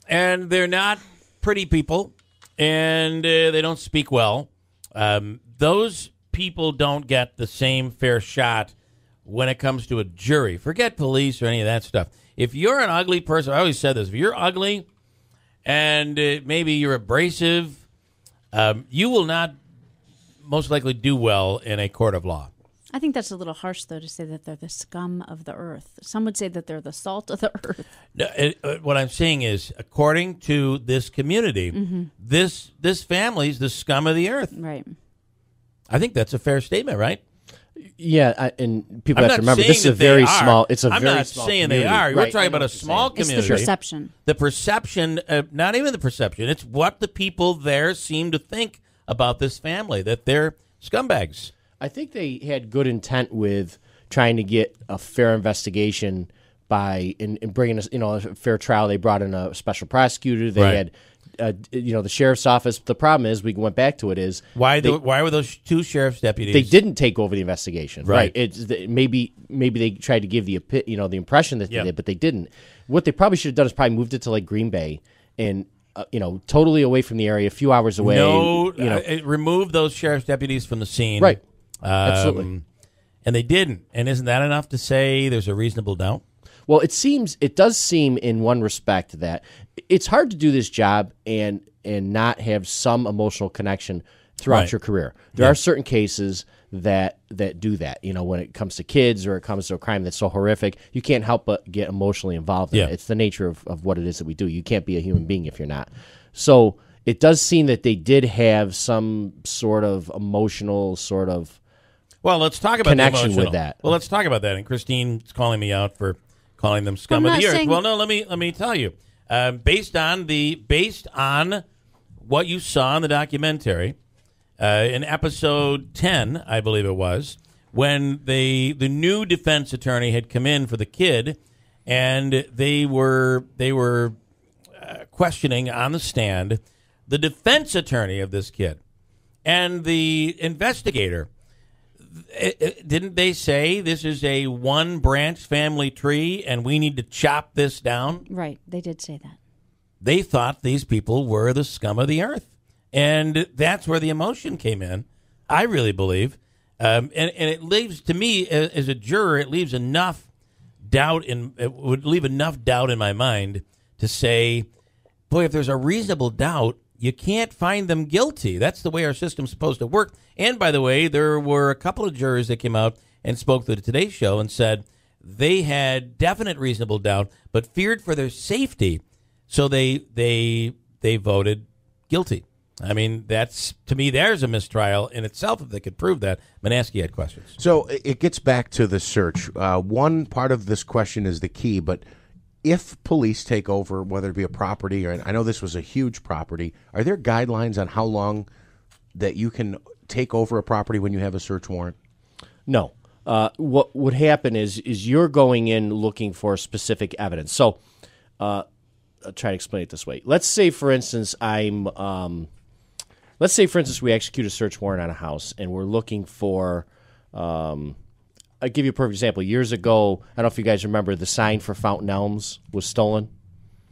A: and they're not pretty people, and uh, they don't speak well. Um, those people don't get the same fair shot when it comes to a jury. Forget police or any of that stuff. If you're an ugly person, I always said this: if you're ugly and uh, maybe you're abrasive, um, you will not most likely do well in a court of law.
G: I think that's a little harsh, though, to say that they're the scum of the earth. Some would say that they're the salt of the earth.
A: No, it, uh, what I'm saying is, according to this community, this this family's the scum of the earth.
G: Right.
A: I think that's a fair statement, right?
F: yeah I, and people
A: I'm
F: have to
A: not
F: remember this is a
A: that they
F: very
A: are.
F: small it's a
A: I'm
F: very
A: not
F: small
A: saying they
F: community.
A: are. We're
F: Right,
A: talking about a small
F: saying.
G: It's the perception.
A: The perception, uh, not even the perception. It's what the people there seem to think about this family that they're scumbags.
F: I think they had good intent with trying to get a fair investigation by in, in bringing us, you know, a fair trial. They brought in a special prosecutor. They
A: Right.
F: had, uh, you know, the sheriff's office. The problem is, we went back to it is
A: Why?
F: they,
A: the, why were those two sheriff's deputies?
F: they didn't take over the investigation.
A: Right.
F: It's the, maybe maybe they tried to give the you know the impression that
A: Yeah.
F: they did, but they didn't. What they probably should have done is probably moved it to like Green Bay and. Uh, you know, totally away from the area, a few hours away.
A: No,
F: you know,
A: uh, remove those sheriff's deputies from the scene.
F: Right.
A: Um,
F: Absolutely.
A: And they didn't. And isn't that enough to say there's a reasonable doubt?
F: Well, it seems it does seem in one respect that it's hard to do this job and and not have some emotional connection throughout
A: Right.
F: your career. There are certain cases that that do that. You know, when it comes to kids or it comes to a crime that's so horrific, you can't help but get emotionally involved in
A: Yeah.
F: it. It's the nature of, of what it is that we do. You can't be a human being if you're not. So it does seem that they did have some sort of emotional sort of
A: Well, let's talk about
F: Connection
A: the
F: with that.
A: Well, let's talk about that. And Christine's calling me out for calling them scum
G: I'm
A: of the earth.
G: saying-
A: Well, no, let me let me tell you. Um, based on the based on what you saw in the documentary, uh, in episode ten, I believe it was, when the the new defense attorney had come in for the kid, and they were they were uh, questioning on the stand the defense attorney of this kid and the investigator it- it- didn't they say this is a one branch family tree and we need to chop this down?
G: Right. They did say that.
A: They thought these people were the scum of the earth. And that's where the emotion came in, I really believe. Um, and, and it leaves, to me, as a juror, it leaves enough doubt in, it would leave enough doubt in my mind to say, boy, if there's a reasonable doubt, you can't find them guilty. That's the way our system's supposed to work. And by the way, there were a couple of jurors that came out and spoke to the Today Show and said they had definite reasonable doubt, but feared for their safety, so they they they voted guilty. I mean, that's to me, there's a mistrial in itself if they could prove that. Manaski had questions.
B: So it gets back to the search. Uh, one part of this question is the key, but if police take over, whether it be a property or I know this was a huge property, are there guidelines on how long that you can take over a property when you have a search warrant?
F: No. uh, what would happen is is you're going in looking for specific evidence. So, uh, I'll try to explain it this way. Let's say, for instance, I'm. Um, let's say, for instance, we execute a search warrant on a house and we're looking for. Um, I'll give you a perfect example. Years ago, I don't know if you guys remember, the sign for Fountain Elms was stolen.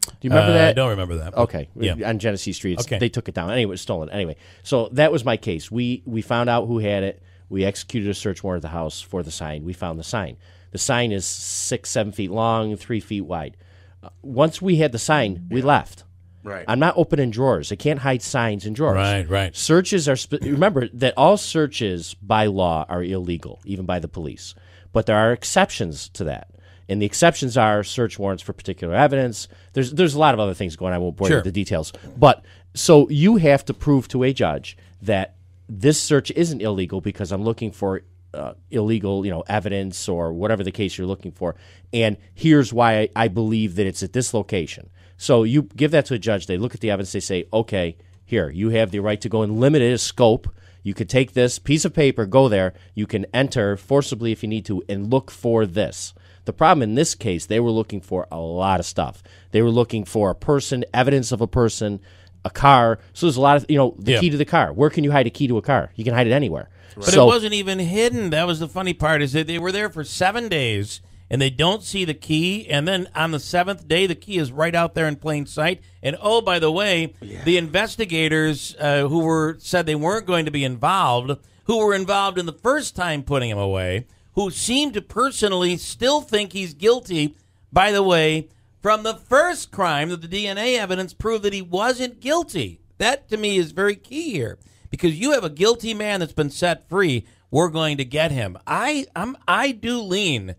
F: Do you remember
A: Uh,
F: that?
A: I don't remember that.
F: Okay,
A: Yeah.
F: on Genesee Street,
A: Okay.
F: they took it down. Anyway, it was stolen. Anyway, so that was my case. We we found out who had it. We executed a search warrant at the house for the sign. We found the sign. The sign is six, seven feet long, three feet wide. Uh, once we had the sign, we left.
B: Right.
F: I'm not opening drawers. I can't hide signs in drawers.
A: Right, right.
F: Searches are spe- remember that all searches by law are illegal, even by the police. But there are exceptions to that, and the exceptions are search warrants for particular evidence. There's there's a lot of other things going. on. I won't bore you
A: Sure.
F: with the details. But so you have to prove to a judge that this search isn't illegal because I'm looking for uh, illegal, you know, evidence or whatever the case you're looking for. And here's why I, I believe that it's at this location. So you give that to a judge. They look at the evidence. They say, okay, here you have the right to go in limited scope. You could take this piece of paper, go there. You can enter forcibly if you need to, and look for this. The problem in this case, they were looking for a lot of stuff. They were looking for a person, evidence of a person, a car. So there's a lot of you know the
A: Yeah.
F: key to the car. Where can you hide a key to a car? You can hide it anywhere.
A: But
F: so
A: it wasn't even hidden. That was the funny part is that they were there for seven days and they don't see the key. And then on the seventh day, the key is right out there in plain sight. And oh, by the way, the investigators uh, who were said they weren't going to be involved, who were involved in the first time putting him away, who seem to personally still think he's guilty. By the way, from the first crime that the DNA evidence proved that he wasn't guilty. That to me is very key here because you have a guilty man that's been set free. We're going to get him. I I'm I do lean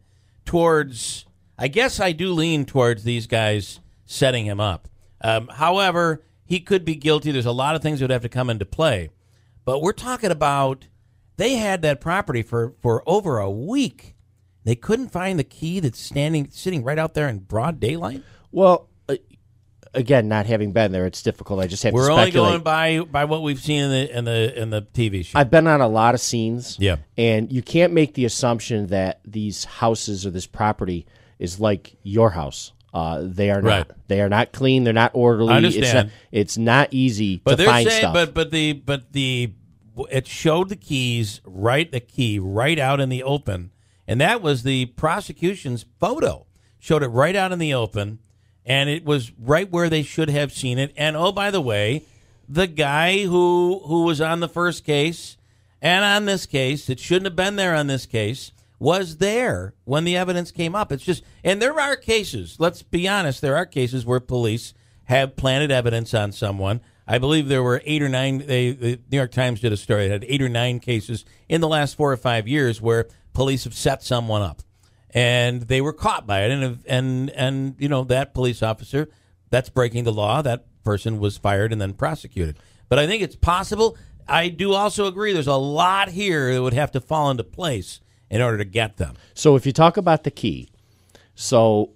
A: towards. I guess I do lean towards these guys setting him up. Um, however, he could be guilty. There's a lot of things that would have to come into play, but we're talking about they had that property for for over a week. They couldn't find the key that's standing sitting right out there in broad daylight.
F: well, again, not having been there, it's difficult. I just have
A: We're
F: to
A: only
F: speculate.
A: going by by what we've seen in the in the in the TV show.
F: I've been on a lot of scenes.
A: Yeah.
F: And you can't make the assumption that these houses or this property is like your house. Uh, they are
A: Right.
F: not. They are not clean. They're not orderly.
A: I
F: It's
A: understand.
F: not, it's not easy
A: but
F: to
A: they're
F: find
A: saying,
F: stuff.
A: but but the but the it showed the keys right the key right out in the open, and that was the prosecution's photo. Showed it right out in the open, and it was right where they should have seen it. And oh, by the way, the guy who who was on the first case and on this case that shouldn't have been there on this case was there when the evidence came up. It's just, and there are cases. Let's be honest. There are cases where police have planted evidence on someone. I believe there were eight or nine. They, the New York Times did a story that had eight or nine cases in the last four or five years where police have set someone up, and they were caught by it. And and and you know that police officer, that's breaking the law. That person was fired and then prosecuted. But I think it's possible. I do also agree. There's a lot here that would have to fall into place in order to get them.
F: So if you talk about the key, so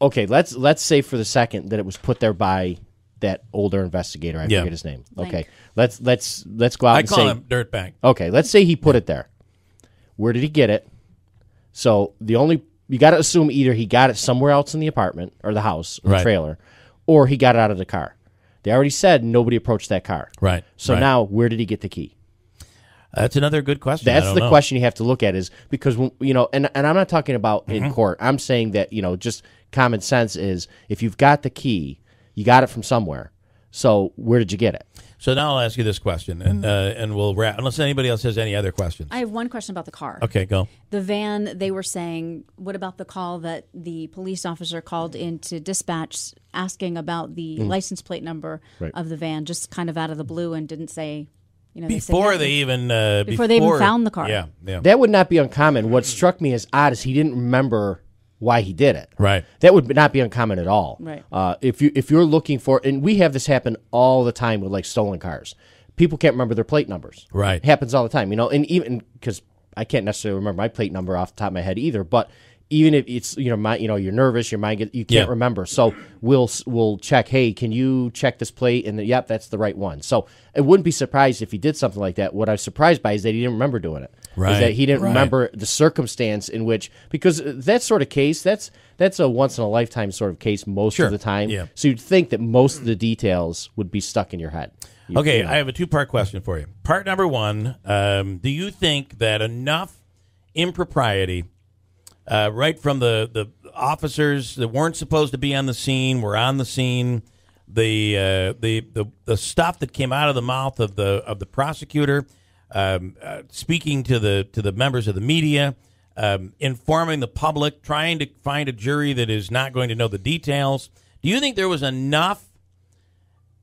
F: okay, let's let's say for the second that it was put there by that older investigator. I
A: Yeah.
F: forget his name.
G: Lenk.
F: Okay, let's let's let's go out
A: I
F: and
A: call
F: say
A: him dirtbag.
F: okay. Let's say he put it there. Where did he get it? So the only you got to assume either he got it somewhere else in the apartment or the house or the trailer, or he got it out of the car. They already said nobody approached that car.
A: Right.
F: So
A: right.
F: now where did he get the key?
A: that's another good question. I
F: That's the
A: know.
F: question you have to look at is because you know, and and I'm not talking about
A: Mm-hmm.
F: in court. I'm saying that you know, just common sense is if you've got the key, you got it from somewhere. So where did you get it?
A: So now I'll ask you this question, and uh, and we'll wrap. Unless anybody else has any other questions.
G: I have one question about the car.
A: okay, go.
G: The van, they were saying, what about the call that the police officer called into dispatch asking about the license plate number
F: Right.
G: of the van, just kind of out of the blue and didn't say, you know, they
A: Before
G: nothing.
A: they even uh,
G: Before they even found the car.
A: Yeah, yeah.
F: That would not be uncommon. What struck me as odd is he didn't remember why he did it.
A: Right.
F: That would not be uncommon at all.
G: Right.
F: Uh, if you if you're looking for, and we have this happen all the time with like stolen cars. People can't remember their plate numbers.
A: Right.
F: It happens all the time. You know, and even because I can't necessarily remember my plate number off the top of my head either, but even if it's you know my, you know you're nervous, your mind get, you can't
A: Yeah.
F: remember. So we'll we'll check. Hey, can you check this plate? And then, yep, that's the right one. So it wouldn't be surprised if he did something like that. What I was surprised by is that he didn't remember doing it.
A: Right.
F: Is that he didn't
A: Right.
F: remember the circumstance in which because that sort of case that's that's a once in a lifetime sort of case most
A: Sure.
F: of the time.
A: Yeah.
F: So you'd think that most of the details would be stuck in your head. You-
A: Okay,
F: you know.
A: I have a two part question for you. Part number one um, Do you think that enough impropriety, uh, right from the, the officers that weren't supposed to be on the scene, were on the scene, the, uh, the, the, the stuff that came out of the mouth of the, of the prosecutor, um, uh, speaking to the, to the members of the media, um, informing the public, trying to find a jury that is not going to know the details. Do you think there was enough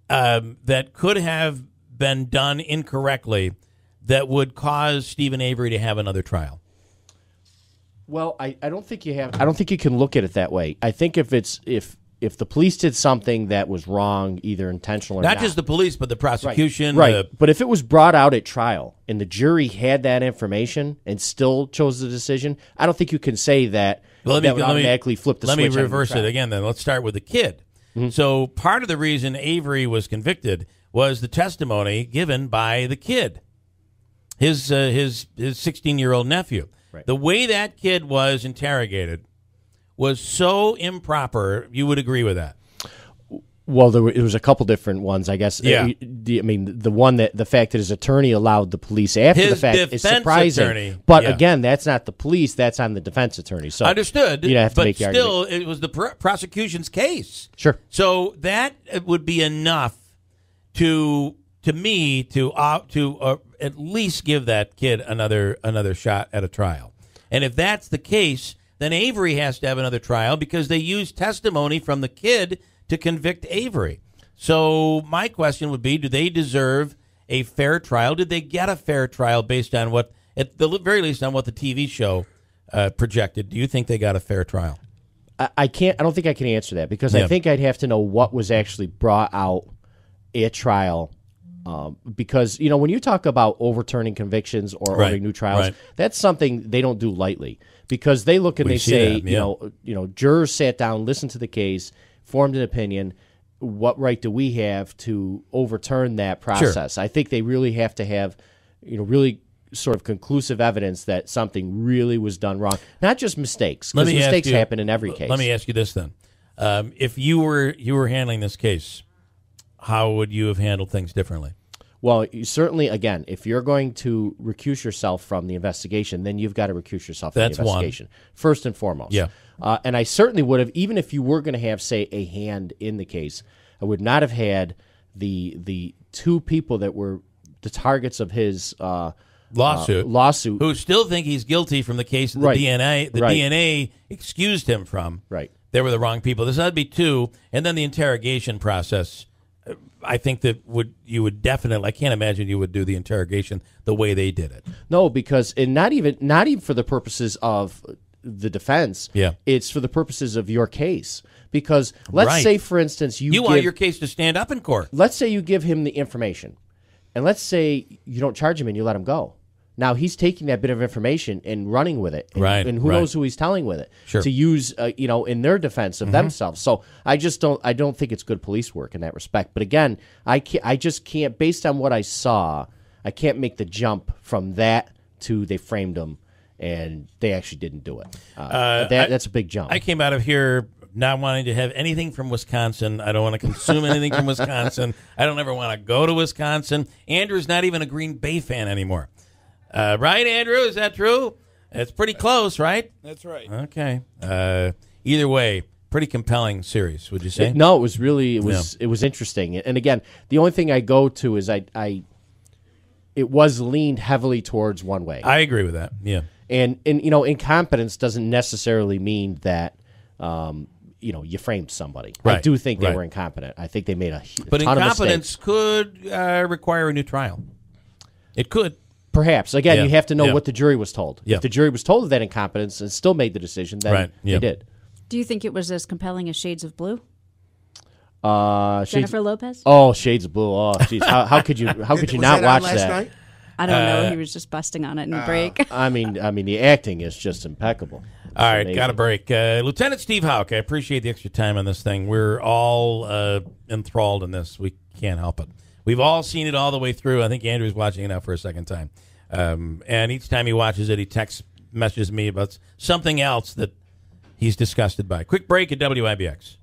A: um, that could have been done incorrectly that would cause Steven Avery to have another trial?
F: Well, I, I don't think you have. I don't think you can look at it that way. I think if it's if if the police did something that was wrong, either intentional or
A: Not
F: not,
A: just the police, but the prosecution.
F: right?
A: the-
F: but if it was brought out at trial and the jury had that information and still chose the decision, I don't think you can say that
A: Well, let me,
F: that
A: me-
F: automatically flip the
A: Let me reverse it again. Then let's start with the kid.
F: Mm-hmm.
A: So part of the reason Avery was convicted was the testimony given by the kid, his uh, his his sixteen year old nephew.
F: Right.
A: The way that kid was interrogated was so improper. You would agree with that?
F: Well, there, were, there was a couple different ones, I guess.
A: Yeah.
F: Uh, I mean, the one that the fact that his attorney allowed the police after
A: His
F: the fact is surprising.
A: attorney,
F: But
A: yeah.
F: again, that's not the police; that's on the defense attorney. So
A: Understood.
F: You have to
A: but
F: make the
A: still,
F: argument.
A: it was the pr- prosecution's case.
F: Sure.
A: So that uh, would be enough to to me to uh, to uh, at least give that kid another another shot at a trial. And if that's the case, then Avery has to have another trial because they used testimony from the kid to convict Avery. So my question would be: Do they deserve a fair trial? Did they get a fair trial based on what, at the very least, on what the TV show uh, projected? Do you think they got a fair trial?
F: I, I can't. I don't think I can answer that because
A: Yeah.
F: I think I'd have to know what was actually brought out at trial. Um, because you know when you talk about overturning convictions or
A: Right,
F: ordering new trials,
A: right.
F: that's something they don't do lightly. Because they look and
A: We
F: they say,
A: that,
F: you know, you know, jurors sat down, listened to the case, formed an opinion. What right do we have to overturn that process? I think they really have to have, you know, really sort of conclusive evidence that something really was done wrong, not just mistakes.
A: Let
F: Because
A: me
F: mistakes
A: you-
F: happen in every case.
A: Let me ask you this then: um, If you were you were handling this case, how would you have handled things differently?
F: Well, you certainly, again, if you're going to recuse yourself from the investigation, then you've got to recuse yourself from
A: That's
F: the
A: one.
F: investigation first and foremost.
A: Yeah.
F: Uh, and I certainly would have, even if you were going to have, say, a hand in the case, I would not have had the the two people that were the targets of his uh,
A: Lawsuit.
F: uh, lawsuit.
A: Who still think he's guilty from the case that the
F: Right.
A: DNA the
F: Right.
A: DNA excused him from?
F: Right.
A: They were the wrong people. This would be two, and then the interrogation process. I think that would you would definitely. I can't imagine you would do the interrogation the way they did it.
F: No, because and not even not even for the purposes of the defense.
A: Yeah.
F: it's for the purposes of your case. Because let's
A: Right.
F: say, for instance, you
A: You,
F: give,
A: want your case to stand up in court.
F: let's say you give him the information, and let's say you don't charge him and you let him go. Now he's taking that bit of information and running with it, and,
A: Right,
F: And who
A: right.
F: knows who he's telling with it
A: Sure.
F: to use, uh, you know, in their defense of themselves. So I just don't, I don't think it's good police work in that respect. But again, I can't, I just can't, based on what I saw, I can't make the jump from that to they framed him and they actually didn't do it. Uh, that,
A: I-
F: that's a big jump.
A: I came out of here not wanting to have anything from Wisconsin. I don't want to consume anything from Wisconsin. I don't ever want to go to Wisconsin. Andrew's not even a Green Bay fan anymore. Uh, right, Andrew? Is that true? It's pretty close, right?
D: That's right.
A: Okay. Uh, either way, pretty compelling series, would you say?
F: No, it was really it was it was interesting. And again, the only thing I go to is I I it was leaned heavily towards one way.
A: I agree with that. Yeah.
F: and and you know, incompetence doesn't necessarily mean that um, you know, you framed somebody. I do think they
A: right.
F: were incompetent. I think they made a, a
A: But
F: ton
A: incompetence
F: mistakes.
A: could uh, require a new trial. It could.
F: Perhaps. Again,
A: Yeah,
F: you have to know
A: yeah.
F: what the jury was told.
A: Yeah.
F: If the jury was told of that incompetence and still made the decision, then
A: Right, yeah.
F: they did.
G: Do you think it was as compelling as Shades of Blue?
F: Uh, Shades,
G: Jennifer Lopez?
F: oh, Shades of Blue. Oh, jeez. How, how could you? How could you
B: Was
F: not
B: that
F: watch
B: last
F: that?
B: night?
G: I don't
A: Uh,
G: know. He was just busting on it in break.
F: I mean, I mean, the acting is just impeccable.
A: All right,
F: amazing.
A: got a break. Uh, Lieutenant Steve Hauk, I appreciate the extra time on this thing. We're all uh, enthralled in this. We can't help it. We've all seen it all the way through. I think Andrew's watching it now for a second time. Um, and each time he watches it, he text messages me about something else that he's disgusted by. Quick break at WIBX.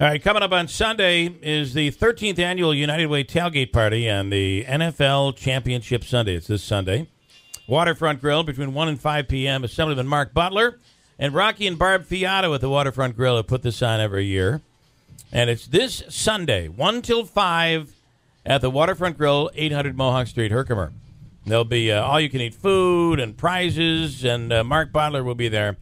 A: All right, coming up on Sunday is the 13th annual United Way tailgate party on the NFL Championship Sunday. It's this Sunday. Waterfront Grill between 1 and 5 p.m. Assemblyman Marc Butler and Rocky and Barb Fiato at the Waterfront Grill have put this on every year. And it's this Sunday, 1 till 5 at the Waterfront Grill, 800 Mohawk Street, Herkimer. There'll be uh, all you can eat food and prizes, and uh, Marc Butler will be there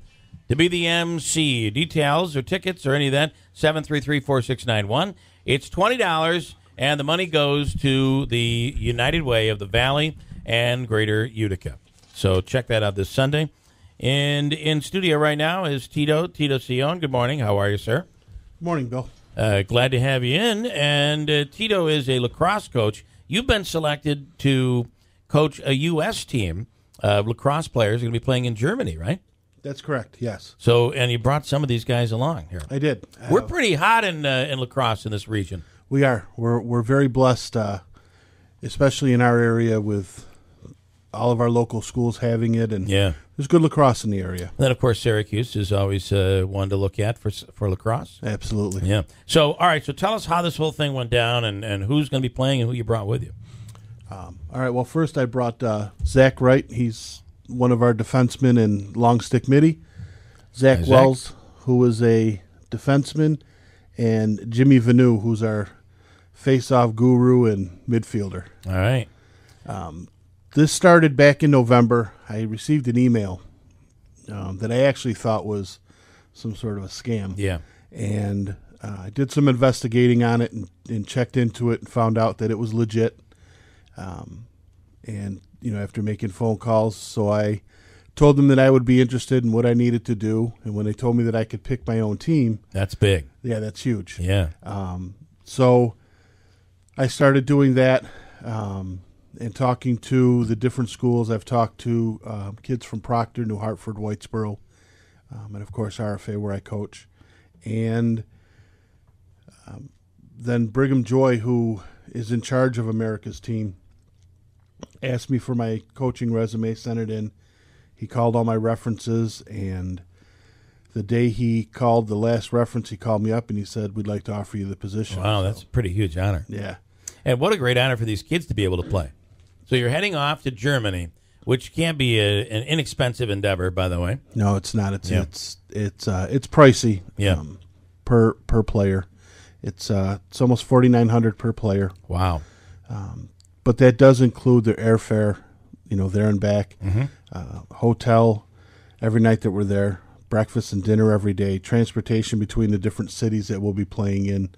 A: to be the MC. Details or tickets or any of that, 733 4691. It's $20, and the money goes to the United Way of the Valley and Greater Utica. So check that out this Sunday. And in studio right now is Tito, Tito Sion. Good morning. How are you, sir?
H: Good morning, Bill.
A: Uh, glad to have you in. And uh, Tito is a lacrosse coach. You've been selected to coach a U.S. team of lacrosse players going to be playing in Germany, right?
H: That's correct. Yes,
A: So, and you brought some of these guys along here.
H: I did.
A: We're
H: Uh,
A: pretty hot in uh, in lacrosse in this region.
H: we are. We're we're very blessed, uh, especially in our area with all of our local schools having it, and
A: Yeah.
H: there's good lacrosse in the area.
A: And then, of course, Syracuse is always uh, one to look at for for lacrosse.
H: Absolutely.
A: Yeah. So, all right. So, tell us how this whole thing went down, and, and who's going to be playing, and who you brought with you.
H: All right. Well, first I brought uh, Zach Wright. He's one of our defensemen in long stick midi. Zach
A: Hi, Zach.
H: Wells, who is a defenseman, and Jimmy Vanu, who's our face-off guru and midfielder.
A: All right.
H: This started back in November. I received an email um, that I actually thought was some sort of a scam.
A: Yeah.
H: And uh, I did some investigating on it and, and checked into it and found out that it was legit. Um, and, you know, after making phone calls, so I told them that I would be interested in what I needed to do. And when they told me that I could pick my own team,
A: That's big.
H: yeah, that's huge.
A: Yeah.
H: So I started doing that um, and talking to the different schools. I've talked to um, kids from Proctor, New Hartford, Whitesboro, um, and of course RFA, where I coach. And um, then Brigham Joy, who is in charge of America's team, asked me for my coaching resume, sent it in. He called all my references, and the day he called the last reference, he called me up and he said, "We'd like to offer you the position."
A: Wow, that's a pretty huge honor.
H: yeah.
A: And what a great honor for these kids to be able to play. So you're heading off to Germany, which can be a, an inexpensive endeavor, by the way.
H: No, it's not. It's
A: Yeah.
H: it's it's uh, it's pricey.
A: Yeah.
H: Um, per per player, it's uh it's almost forty nine hundred per player,
A: Wow.
H: But that does include their airfare, you know, there and back, uh, hotel every night that we're there, breakfast and dinner every day, transportation between the different cities that we'll be playing in,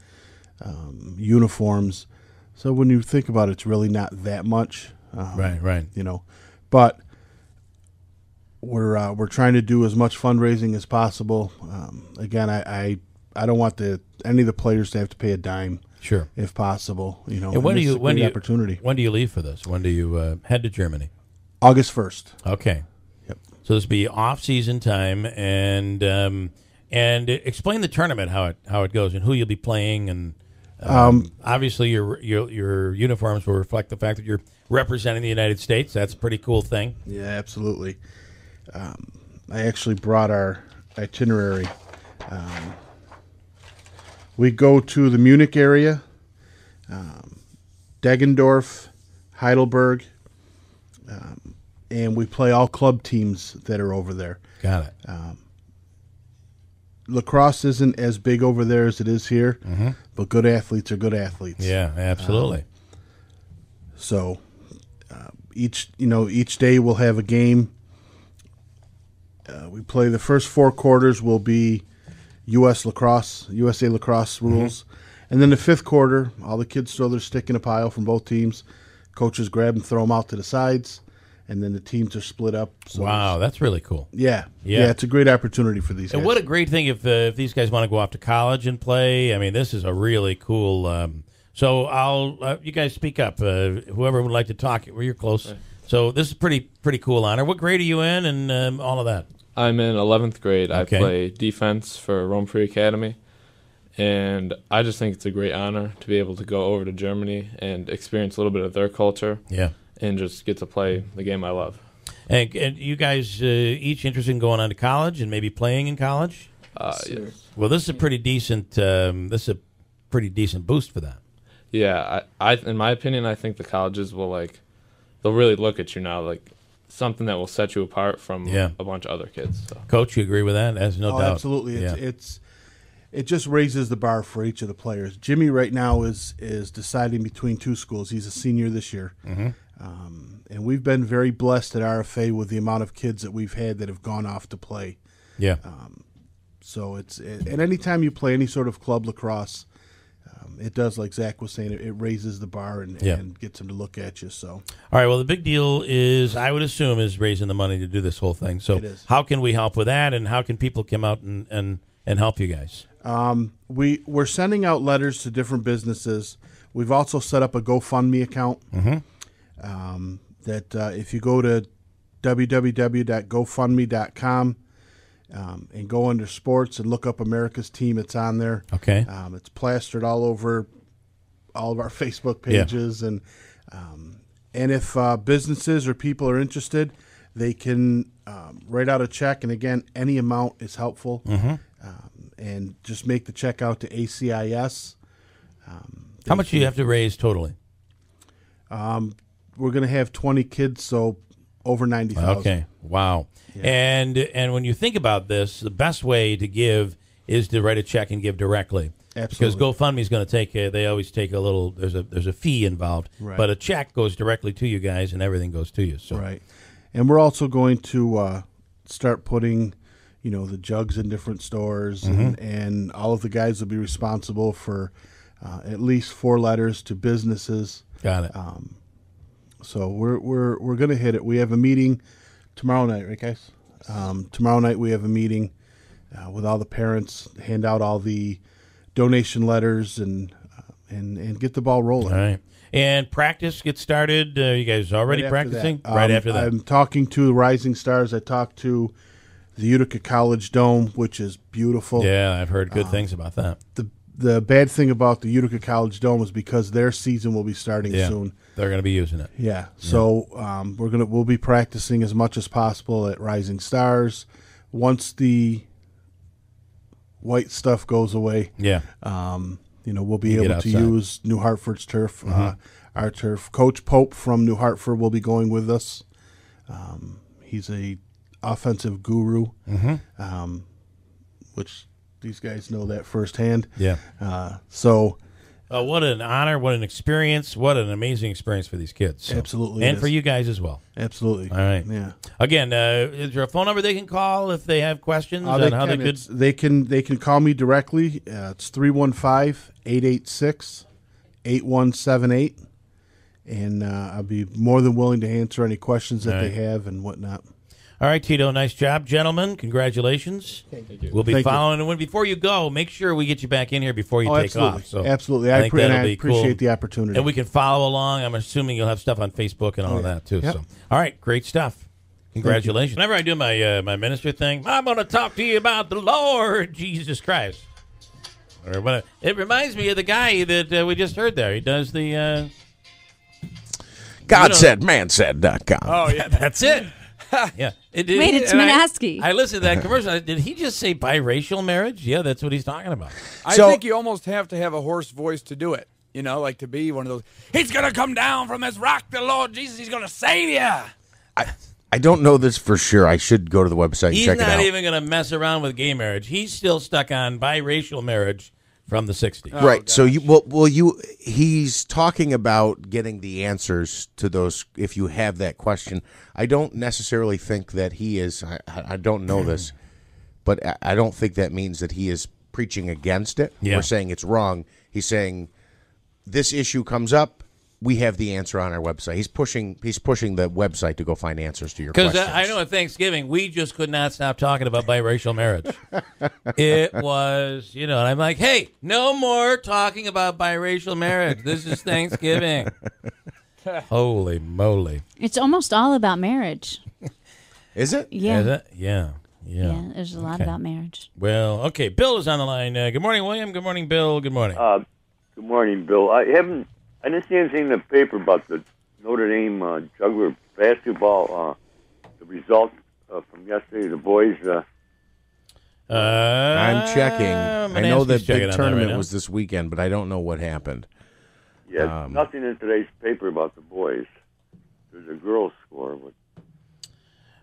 H: um, uniforms. So when you think about it, it's really not that much. Um,
A: Right, right.
H: you know, but we're uh, we're trying to do as much fundraising as possible. Um, again, I, I I don't want the any of the players to have to pay a dime
A: Sure.
H: if possible. You know,
A: And when do you when do you
H: opportunity?
A: when do you leave for this? When do you uh, head to Germany?
H: August first.
A: Okay.
H: Yep.
A: So this will be off season time, and um, and explain the tournament how it how it goes and who you'll be playing, and um, obviously your your your uniforms will reflect the fact that you're representing the United States. That's a pretty cool thing.
H: Yeah, absolutely. Um, I actually brought our itinerary. Um, we go to the Munich area, um, Deggendorf, Heidelberg, um, and we play all club teams that are over there.
A: Got it.
H: Lacrosse isn't as big over there as it is here, but good athletes are good athletes.
A: yeah, absolutely.
H: So uh, each you know each day we'll have a game. Uh, we play the first four quarters will be U.S. lacrosse, USA lacrosse rules, and then the fifth quarter, all the kids throw their stick in a pile from both teams. Coaches grab and throw them out to the sides, and then the teams are split up. So
A: wow, that's really cool.
H: Yeah,
A: Yeah.
H: yeah, it's a great opportunity for these.
A: And
H: guys.
A: what a great thing if uh, if these guys want to go off to college and play. I mean, this is a really cool. Um, so I'll uh, you guys speak up. Uh, whoever would like to talk, well, you're close. So this is pretty pretty cool honor. What grade are you in, and um, all of that?
I: I'm in 11th grade.
A: Okay.
I: I play defense for Rome Free Academy. And I just think it's a great honor to be able to go over to Germany and experience a little bit of their culture
A: Yeah.
I: and just get to play the game I love.
A: And, and you guys uh, each interested in going on to college and maybe playing in college?
I: Uh, yes.
A: Well, this is a pretty decent. Um, this is a pretty decent boost for that.
I: Yeah, I, I, in my opinion, I think the colleges will like, they'll really look at you now like something that will set you apart from
A: Yeah.
I: a bunch of other kids. So.
A: Coach, you agree with that? There's no
H: oh,
A: doubt.
H: absolutely. It's,
A: Yeah.
H: it's it just raises the bar for each of the players. Jimmy right now is is deciding between two schools. He's a senior this year,
A: Mm-hmm.
H: um, and we've been very blessed at RFA with the amount of kids that we've had that have gone off to play.
A: yeah.
H: So it's and anytime you play any sort of club lacrosse, um, it does like Zach was saying. It, it raises the bar and,
A: Yeah.
H: and gets them to look at you. So
A: All right. Well, the big deal is, I would assume, is raising the money to do this whole thing. So,
H: It is.
A: how can we help with that, and how can people come out and and, and help you guys?
H: we we're sending out letters to different businesses. We've also set up a GoFundMe account. Um, that uh, if you go to www.gofundme.com um, and go under sports and look up America's team, it's on there.
A: Okay.
H: Um, it's plastered all over all of our Facebook
A: Yeah.
H: pages, and um, and if uh, businesses or people are interested, they can um, write out a check, and again, any amount is helpful.
A: Mm-hmm.
H: Um, and just make the check out to ACIS.
A: How much do you have to raise totally?
H: We're going to have twenty kids, so over ninety thousand.
A: Okay. Wow. And and when you think about this, the best way to give is to write a check and give directly.
H: Absolutely.
A: Because GoFundMe is going to take a, they always take a little there's a there's a fee involved,
H: Right.
A: but a check goes directly to you guys and everything goes to you. So
H: Right. And we're also going to uh, start putting, you know, the jugs in different stores, and, and all of the guys will be responsible for uh, at least four letters to businesses.
A: got it.
H: So we're we're we're gonna hit it. We have a meeting tomorrow night, right, guys? Um, tomorrow night we have a meeting uh, with all the parents, hand out all the donation letters, and uh, and and get the ball rolling.
A: All right. And practice get started. Uh, you guys already
H: Right
A: practicing? Right
H: Um,
A: after that.
H: I'm talking to Rising Stars. I talked to the Utica College Dome, which is beautiful.
A: yeah, I've heard good things about that.
H: The the bad thing about the Utica College Dome is because their season will be starting
A: Yeah.
H: soon.
A: They're going to be using it.
H: Yeah. So um, we're gonna we'll be practicing as much as possible at Rising Stars. Once the white stuff goes away,
A: Yeah.
H: um, you know we'll be
A: You
H: able to.
A: Mm-hmm.
H: use New Hartford's turf, uh, our turf. Coach Pope from New Hartford will be going with us. Um, he's a offensive guru,
A: Mm-hmm.
H: um, which these guys know that firsthand.
A: Yeah.
H: Uh, so
A: Uh, what an honor, what an experience, what an amazing experience for these kids. So-
H: Absolutely
A: And for you guys as well.
H: absolutely,
A: All right.
H: yeah.
A: Again, uh, is there a phone number they can call if they have questions
H: Uh, they,
A: how they
H: can,
A: could?
H: they can they can call me directly. Uh, it's 315-886-8178. and uh, I'll be more than willing to answer any questions that
A: All
H: they have and whatnot.
A: All right, Tito, nice job, gentlemen. Congratulations.
I: Thank you.
A: We'll be
H: Thank
A: following. And when before you go, make sure we get you back in here before you
H: oh,
A: take
H: absolutely,
A: off. So
H: absolutely.
A: I
H: I,
A: think
H: pre-
A: that'll
H: I
A: be
H: appreciate
A: cool.
H: the opportunity.
A: And we can follow along. I'm assuming you'll have stuff on Facebook and all of that too.
H: Yep.
A: So, all right, great stuff. Congratulations. Whenever I do my uh, my minister thing, I'm going to talk to you about the Lord Jesus Christ. Or It reminds me of the guy that uh, we just heard there. He does the. Uh,
B: God
A: You know-
B: said, man said. dot com.
A: oh yeah, that's it. Yeah. It, did
G: Wait,
A: he-
G: it's
A: and I- I, listened to that commercial. Did he just say biracial marriage? Yeah, that's what he's talking about.
D: I
B: So-
D: think you almost have to have a hoarse voice to do it. You know, like to be one of those. He's gonna come down from his rock, the Lord Jesus. He's gonna save you.
B: I, I don't know this for sure. I should go to the website and
A: He's
B: check it
A: not
B: out.
A: even going to mess around with gay marriage. He's still stuck on biracial marriage from the 60s.
B: right. So you well, well you he's talking about getting the answers to those if you have that question. I don't necessarily think that he is I, I I don't know this, but I- I don't think that means that he is preaching against it
A: Yeah.
B: or saying it's wrong. He's saying this issue comes up, we have the answer on our website. He's pushing he's pushing the website to go find answers to your
A: Because
B: questions.
A: uh, I know at Thanksgiving, we just could not stop talking about biracial marriage. it was, you know, and I'm like, hey, no more talking about biracial marriage. This is Thanksgiving. Holy moly.
G: It's almost all about marriage.
B: Is it?
G: Yeah.
A: Is it? Yeah. Yeah.
G: Yeah, there's a lot about marriage.
A: Well, okay. Bill is on the line. Uh, good morning, William. Good morning, Bill. Good morning.
J: Uh, good morning, Bill. I haven't. I didn't see anything in the paper about the Notre Dame uh, juggler basketball. Uh, the result uh, from yesterday, the boys. Uh,
A: Uh,
B: I'm checking. I know
A: Manaski's
B: that big
A: on that
B: tournament
A: right
B: was this weekend, but I don't know what happened.
J: yeah,
B: Um,
J: nothing in today's paper about the boys. There's a girls' score. But,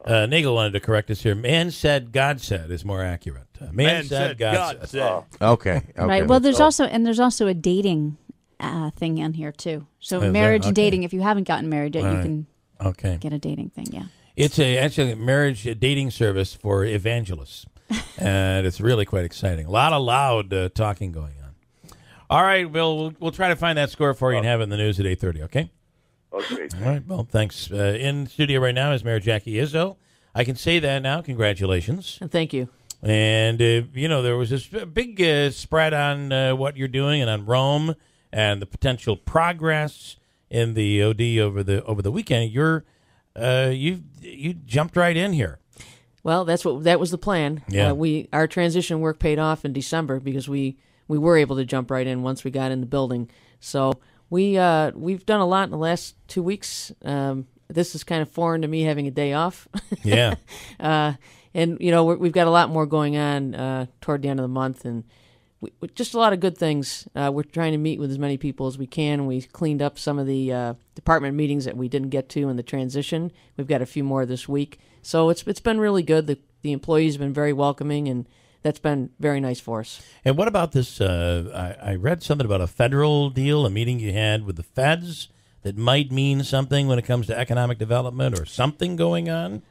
A: Uh, Nagel wanted to correct us here. Man said, God said is more accurate. Uh, man, said, God, said.
J: uh,
B: Okay. okay.
G: Right. Well, there's also and there's also a dating uh, thing in here too. So
A: Is there?
G: marriage and
A: Okay.
G: dating. If you haven't gotten married yet,
A: All
G: you
A: right.
G: can
A: Okay.
G: get a dating thing. Yeah.
A: It's a actually a marriage uh, dating service for evangelists, and it's really quite exciting. A lot of loud uh, talking going on. All right, Bill, we'll, we'll try to find that score for you and have it in the news at eight thirty. Okay.
J: okay.
A: All right. Well, thanks. Uh, in studio right now is Mayor Jackie Izzo. I can say that now. Congratulations.
K: And thank you.
A: And uh, you know there was this big uh, spread on uh, what you're doing and on Rome and the potential progress in the OD over the over the weekend. You're uh, you you jumped right in here.
K: Well, that's what that was the plan.
A: Yeah.
K: Uh, we our transition work paid off in December because we we were able to jump right in once we got in the building. So we uh, we've done a lot in the last two weeks. Um, this is kind of foreign to me having a day off.
A: Yeah.
K: uh, and you know we're, we've got a lot more going on uh, toward the end of the month, and we, just a lot of good things. Uh, we're trying to meet with as many people as we can. We cleaned up some of the uh, department meetings that we didn't get to in the transition. We've got a few more this week, so it's it's been really good. The the employees have been very welcoming, and that's been very nice for us.
A: And what about this? Uh, I, I read something about a federal deal, a meeting you had with the feds that might mean something when it comes to economic development or something going on.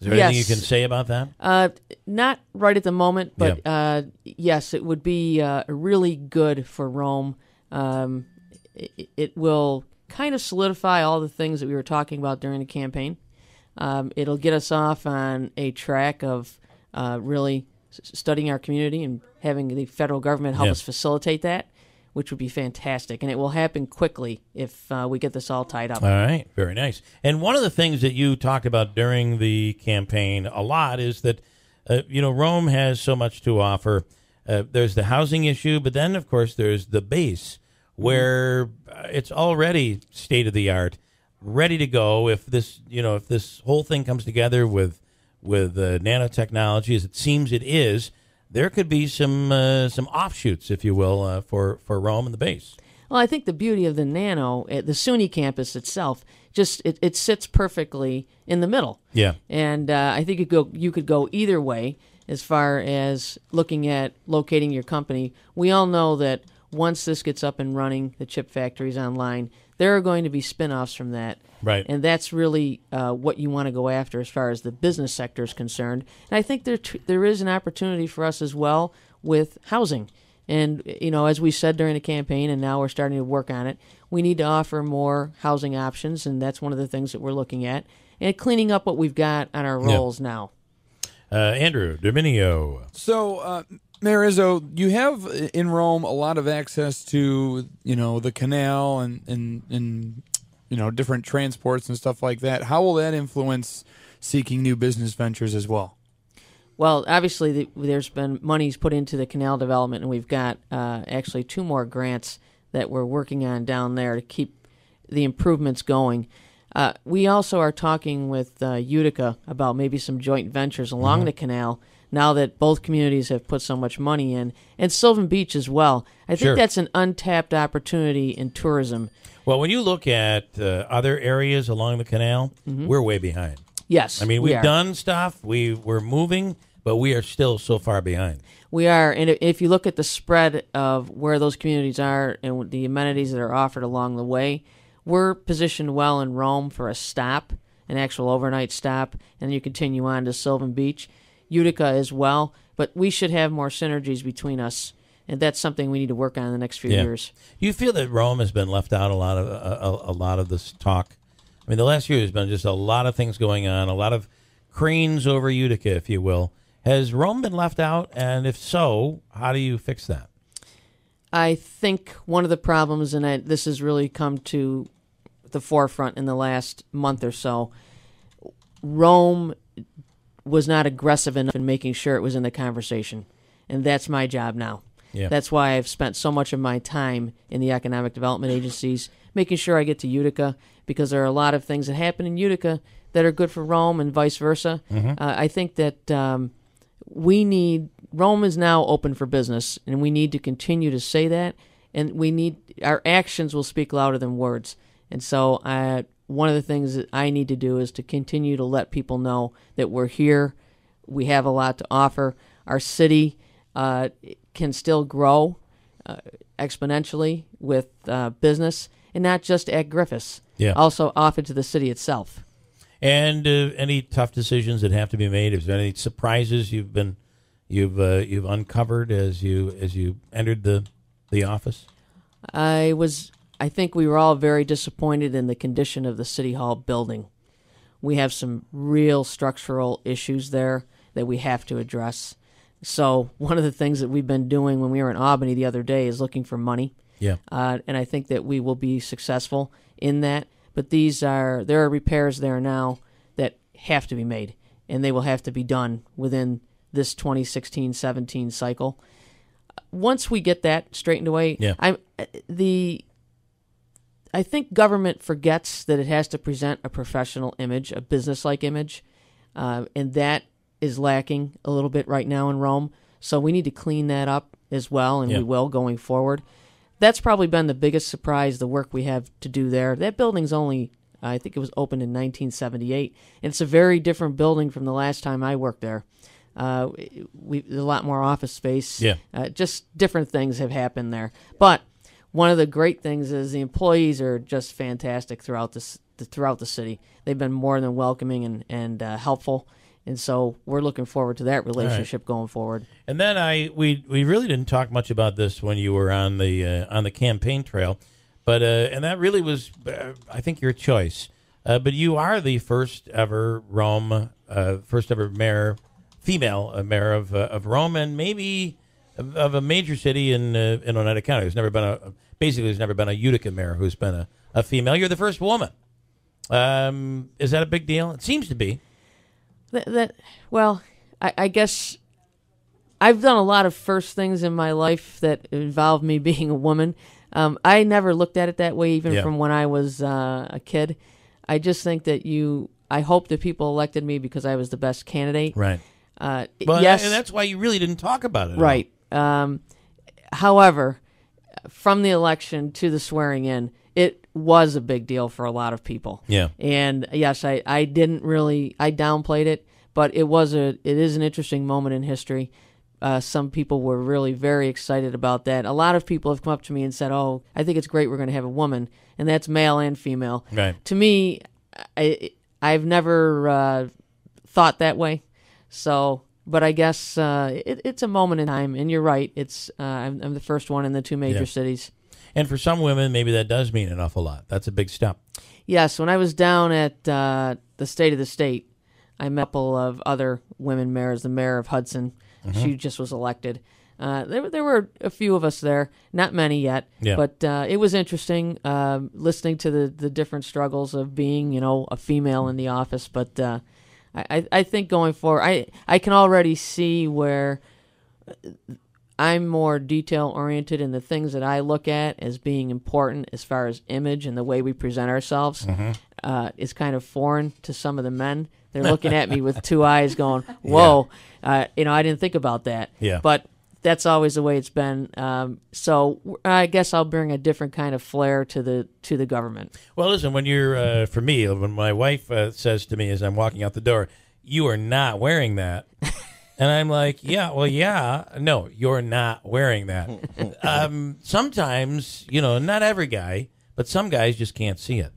A: Is there anything you can say about that?
K: Uh, not right at the moment, but uh, yes, it would be uh, really good for Rome. Um, it, it will kind of solidify all the things that we were talking about during the campaign. Um, it'll get us off on a track of uh, really s- studying our community and having the federal government help
A: Yeah.
K: us facilitate that, which would be fantastic. And it will happen quickly if uh, we get this all tied up.
A: All right, very nice. And one of the things that you talked about during the campaign a lot is that, uh, you know, Rome has so much to offer. Uh, there's the housing issue, but then, of course, there's the base where uh, it's already state of the art, ready to go. If this, you know, if this whole thing comes together with with uh, nanotechnology, as it seems it is, there could be some uh, some offshoots, if you will, uh, for for Rome and the base.
K: Well, I think the beauty of the Nano, at the SUNY campus itself, just it, it sits perfectly in the middle.
A: Yeah.
K: And uh, I think you go you could go either way as far as looking at locating your company. We all know that once this gets up and running, the chip factories online, there are going to be spin-offs from that.
A: Right.
K: And that's really uh, what you want to go after as far as the business sector is concerned. And I think there t- there is an opportunity for us as well with housing. And you know, as we said during the campaign, and now we're starting to work on it, we need to offer more housing options, and that's one of the things that we're looking at, and cleaning up what we've got on our
A: Yeah.
K: rolls now.
A: Uh, Andrew Dominio.
D: So, uh, Mayor Izzo, you have in Rome a lot of access to, you know, the canal and, and, and, you know, different transports and stuff like that. How will that influence seeking new business ventures as well?
K: Well, obviously, the, there's been monies put into the canal development, and we've got uh, actually two more grants that we're working on down there to keep the improvements going. Uh, we also are talking with uh, Utica about maybe some joint ventures along the canal now that both communities have put so much money in, and Sylvan Beach as well. I think
A: Sure.
K: that's an untapped opportunity in tourism.
A: Well, when you look at uh, other areas along the canal, we're way behind.
K: Yes,
A: I mean,
K: Mm-hmm. we
A: we've
K: are.
A: done stuff, we we're moving, but we are still so far behind.
K: We are, and if you look at the spread of where those communities are and the amenities that are offered along the way, we're positioned well in Rome for a stop, an actual overnight stop, and you continue on to Sylvan Beach, Utica as well. But we should have more synergies between us, and that's something we need to work on in the next few
A: Yeah.
K: years.
A: You feel that Rome has been left out a lot of a, a, a lot of this talk? I mean, the last year has been just a lot of things going on, a lot of cranes over Utica, if you will. Has Rome been left out? And if so, how do you fix that?
K: I think one of the problems, and I, this has really come to the forefront in the last month or so, Rome was not aggressive enough in making sure it was in the conversation, and that's my job now.
A: Yeah.
K: That's why I've spent so much of my time in the economic development agencies, making sure I get to Utica because there are a lot of things that happen in Utica that are good for Rome and vice versa.
A: Mm-hmm.
K: Uh, I think that um, we need Rome is now open for business, and we need to continue to say that. And we need our actions will speak louder than words. And so, uh, one of the things that I need to do is to continue to let people know that we're here. We have a lot to offer. Our city uh, can still grow uh, exponentially with uh, business, and not just at Griffiss.
A: Yeah.
K: Also, off into the city itself.
A: And uh, any tough decisions that have to be made? Is there any surprises you've been you've uh, you've uncovered as you as you entered the the office?
K: I was. I think we were all very disappointed in the condition of the city hall building. We have some real structural issues there that we have to address. So one of the things that we've been doing when we were in Albany the other day is looking for money.
A: Yeah.
K: Uh, and I think that we will be successful in that. But these are there are repairs there now that have to be made, and they will have to be done within this 2016-17 cycle. Once we get that straightened away,
A: Yeah.
K: I'm the. I think government forgets that it has to present a professional image, a business-like image, uh, and that is lacking a little bit right now in Rome. So we need to clean that up as well, and
A: Yeah.
K: we will going forward. That's probably been the biggest surprise. The work we have to do there. That building's only, I think it was opened in 1978, and it's a very different building from the last time I worked there. Uh, we a lot more office space.
A: Yeah.
K: Uh, just different things have happened there. But one of the great things is the employees are just fantastic throughout this throughout the city. They've been more than welcoming and and uh, helpful, and so we're looking forward to that relationship going forward.
A: And then I we we really didn't talk much about this when you were on the uh, on the campaign trail, but uh, and that really was uh, I think your choice. Uh, but you are the first ever Rome, uh, first ever mayor, female uh, mayor of uh, of Rome, and maybe of, of a major city in uh, in Oneida County. There's never been a basically there's never been a Utica mayor who's been a, a female. You're the first woman. Um, is that a big deal? It seems to be.
K: That, that well, I, I guess I've done a lot of first things in my life that involve me being a woman. Um, I never looked at it that way, even
A: Yeah.
K: from when I was uh, a kid. I just think that you. I hope that people elected me because I was the best candidate.
A: Right.
K: Uh,
A: Well,
K: yes,
A: and that's why you really didn't talk about it.
K: Right. Um, however, from the election to the swearing in, it was a big deal for a lot of people.
A: Yeah.
K: And yes, I, I didn't really I downplayed it, but it was a it is an interesting moment in history. Uh, some people were really very excited about that. A lot of people have come up to me and said, "Oh, I think it's great we're going to have a woman," and that's male and female.
A: Right.
K: To me, I I've never uh, thought that way. So, but I guess uh, it, it's a moment in time, and you're right. It's uh, I'm, I'm the first one in the two major
A: Yeah.
K: cities.
A: And for some women, maybe that does mean an awful lot. That's a big step.
K: Yes, when I was down at uh, the State of the State, I met a couple of other women mayors. The mayor of Hudson,
A: Mm-hmm.
K: she just was elected. Uh, there, there were a few of us there, not many yet,
A: Yeah.
K: but uh, it was interesting um, listening to the, the different struggles of being, you know, a female in the office. But uh, I, I- think going forward, I, I can already see where I'm more detail oriented in the things that I look at as being important as far as image and the way we present ourselves
A: Mm-hmm.
K: uh, is kind of foreign to some of the men. They're looking at me with two eyes, going, "Whoa!" Uh, you know, I didn't think about that.
A: Yeah.
K: But that's always the way it's been. Um, so I guess I'll bring a different kind of flair to the to the government.
A: Well, listen, when you're, uh, for me, when my wife uh, says to me as I'm walking out the door, you are not wearing that. and I'm like, yeah, well, yeah. No, you're not wearing that. um, sometimes, you know, not every guy, but some guys just can't see it.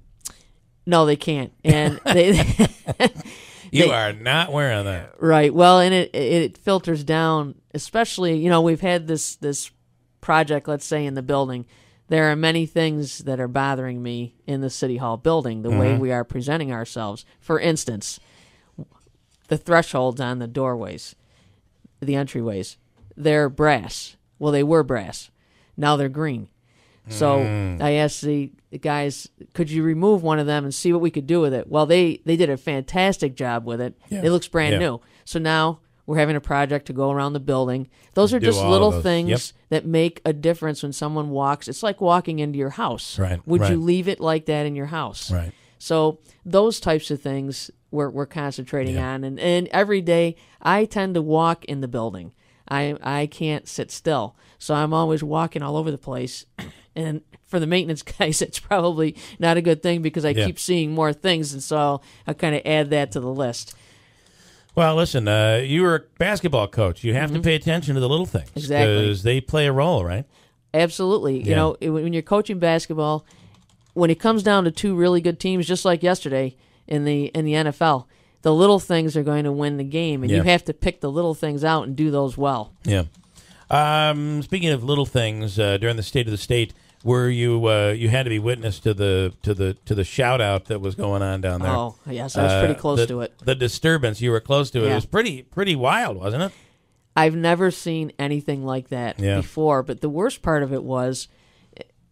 K: No, they can't, and they.
A: You
K: They-
A: are not wearing that.
K: Right. Well, and it it filters down, especially you know we've had this this project, let's say in the building. There are many things that are bothering me in the city hall building, the way mm-hmm. we are presenting ourselves. For instance, the thresholds on the doorways, the entryways, they're brass. Well, they were brass. Now they're green. So I asked the, the guys, could you remove one of them and see what we could do with it? Well, they, they did a fantastic job with it.
A: Yeah.
K: It looks brand
A: Yeah.
K: new. So now we're having a project to go around the building. Those are
A: Do
K: just little things
A: Yep.
K: that make a difference when someone walks. It's like walking into your house.
A: Right,
K: Would
A: right.
K: you leave it like that in your house?
A: Right.
K: So those types of things we're, we're concentrating on. And, and every day I tend to walk in the building. I, I can't sit still. So I'm always walking all over the place. And for the maintenance guys, it's probably not a good thing because I
A: Yeah.
K: keep seeing more things. And so I'll, I'll kind of add that to the list.
A: Well, listen, uh, you were a basketball coach. You have to pay attention to the little things
K: Mm-hmm. Exactly.
A: because they play a role, right?
K: Absolutely.
A: Yeah.
K: You know, when you're coaching basketball, when it comes down to two really good teams, just like yesterday in the in the NFL, the little things are going to win the game, and
A: Yeah.
K: you have to pick the little things out and do those well.
A: Yeah. Um, speaking of little things, uh, during the state of the state, were you uh, you had to be witness to the to the to the shout out that was going on down there?
K: Oh, yes, I was pretty close
A: the-
K: to it.
A: The disturbance, you were close to it. It was pretty pretty wild, wasn't it?
K: I've never seen anything like that
A: Yeah.
K: before. But the worst part of it was,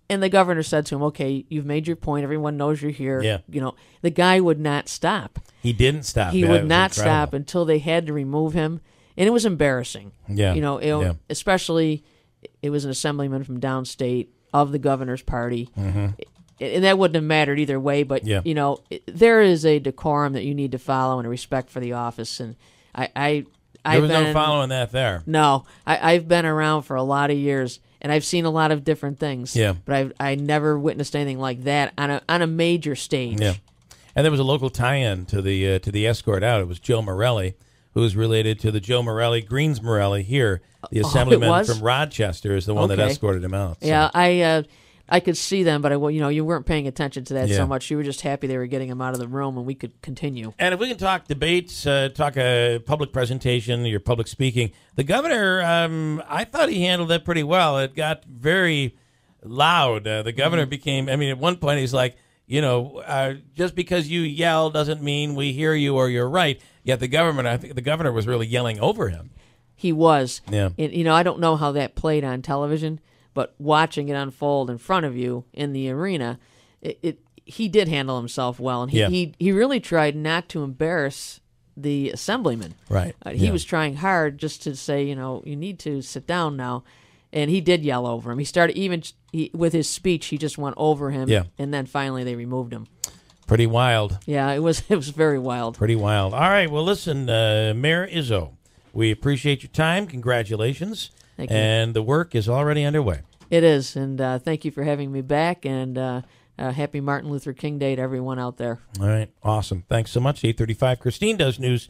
K: and the governor said to him, "Okay, you've made your point. Everyone knows you're here.
A: Yeah.
K: You know, the guy would not stop.
A: He didn't stop.
K: He
A: Yeah,
K: would not
A: incredible.
K: stop until they had to remove him, and it was embarrassing.
A: Yeah,
K: You know, it,
A: yeah.
K: especially it was an assemblyman from downstate of the governor's party.
A: Mhm.
K: And that wouldn't have mattered either way, but
A: Yeah.
K: you know, there is a decorum that you need to follow and a respect for the office. And I, I,
A: There
K: I've
A: was no
K: been-
A: following that there.
K: no, I, I've been around for a lot of years, and I've seen a lot of different things.
A: Yeah.
K: but I've I never witnessed anything like that on a on a major stage.
A: Yeah, and there was a local tie-in to the uh, to the escort out. It was Joe Morelli, who is related to the Joe Morelli Greens Morelli here. The
K: Oh,
A: assemblyman
K: was?
A: from Rochester is the one that escorted him out. so.
K: Yeah, I uh, I could see them, but I well, you know you weren't paying attention to that
A: Yeah.
K: so much. You were just happy they were getting him out of the room, and we could continue.
A: And if we can talk debates, uh, talk a public presentation, your public speaking, the governor, um, I thought he handled that pretty well. It got very loud. Uh, the governor
K: Mm-hmm.
A: became, I mean, at one point he's like, you know, uh, just because you yell doesn't mean we hear you or you're right. Yet the government, I think the governor was really yelling over him.
K: He was.
A: Yeah.
K: And, you know, I don't know how that played on television, but watching it unfold in front of you in the arena, it, it he did handle himself well, and he,
A: Yeah.
K: he he really tried not to embarrass the assemblyman.
A: Right.
K: Uh, he
A: Yeah.
K: was trying hard just to say, you know, you need to sit down now. And he did yell over him. He started even he, with his speech. He just went over him.
A: Yeah.
K: And then finally they removed him.
A: Pretty wild.
K: Yeah, it was it was very wild.
A: Pretty wild. All right. Well, listen, uh, Mayor Izzo, we appreciate your time. Congratulations.
K: Thank you.
A: And the work is already underway.
K: It is, and uh, thank you for having me back. And uh, uh, happy Martin Luther King Day to everyone out there.
A: All right. Awesome. Thanks so much. 835. Christine does news.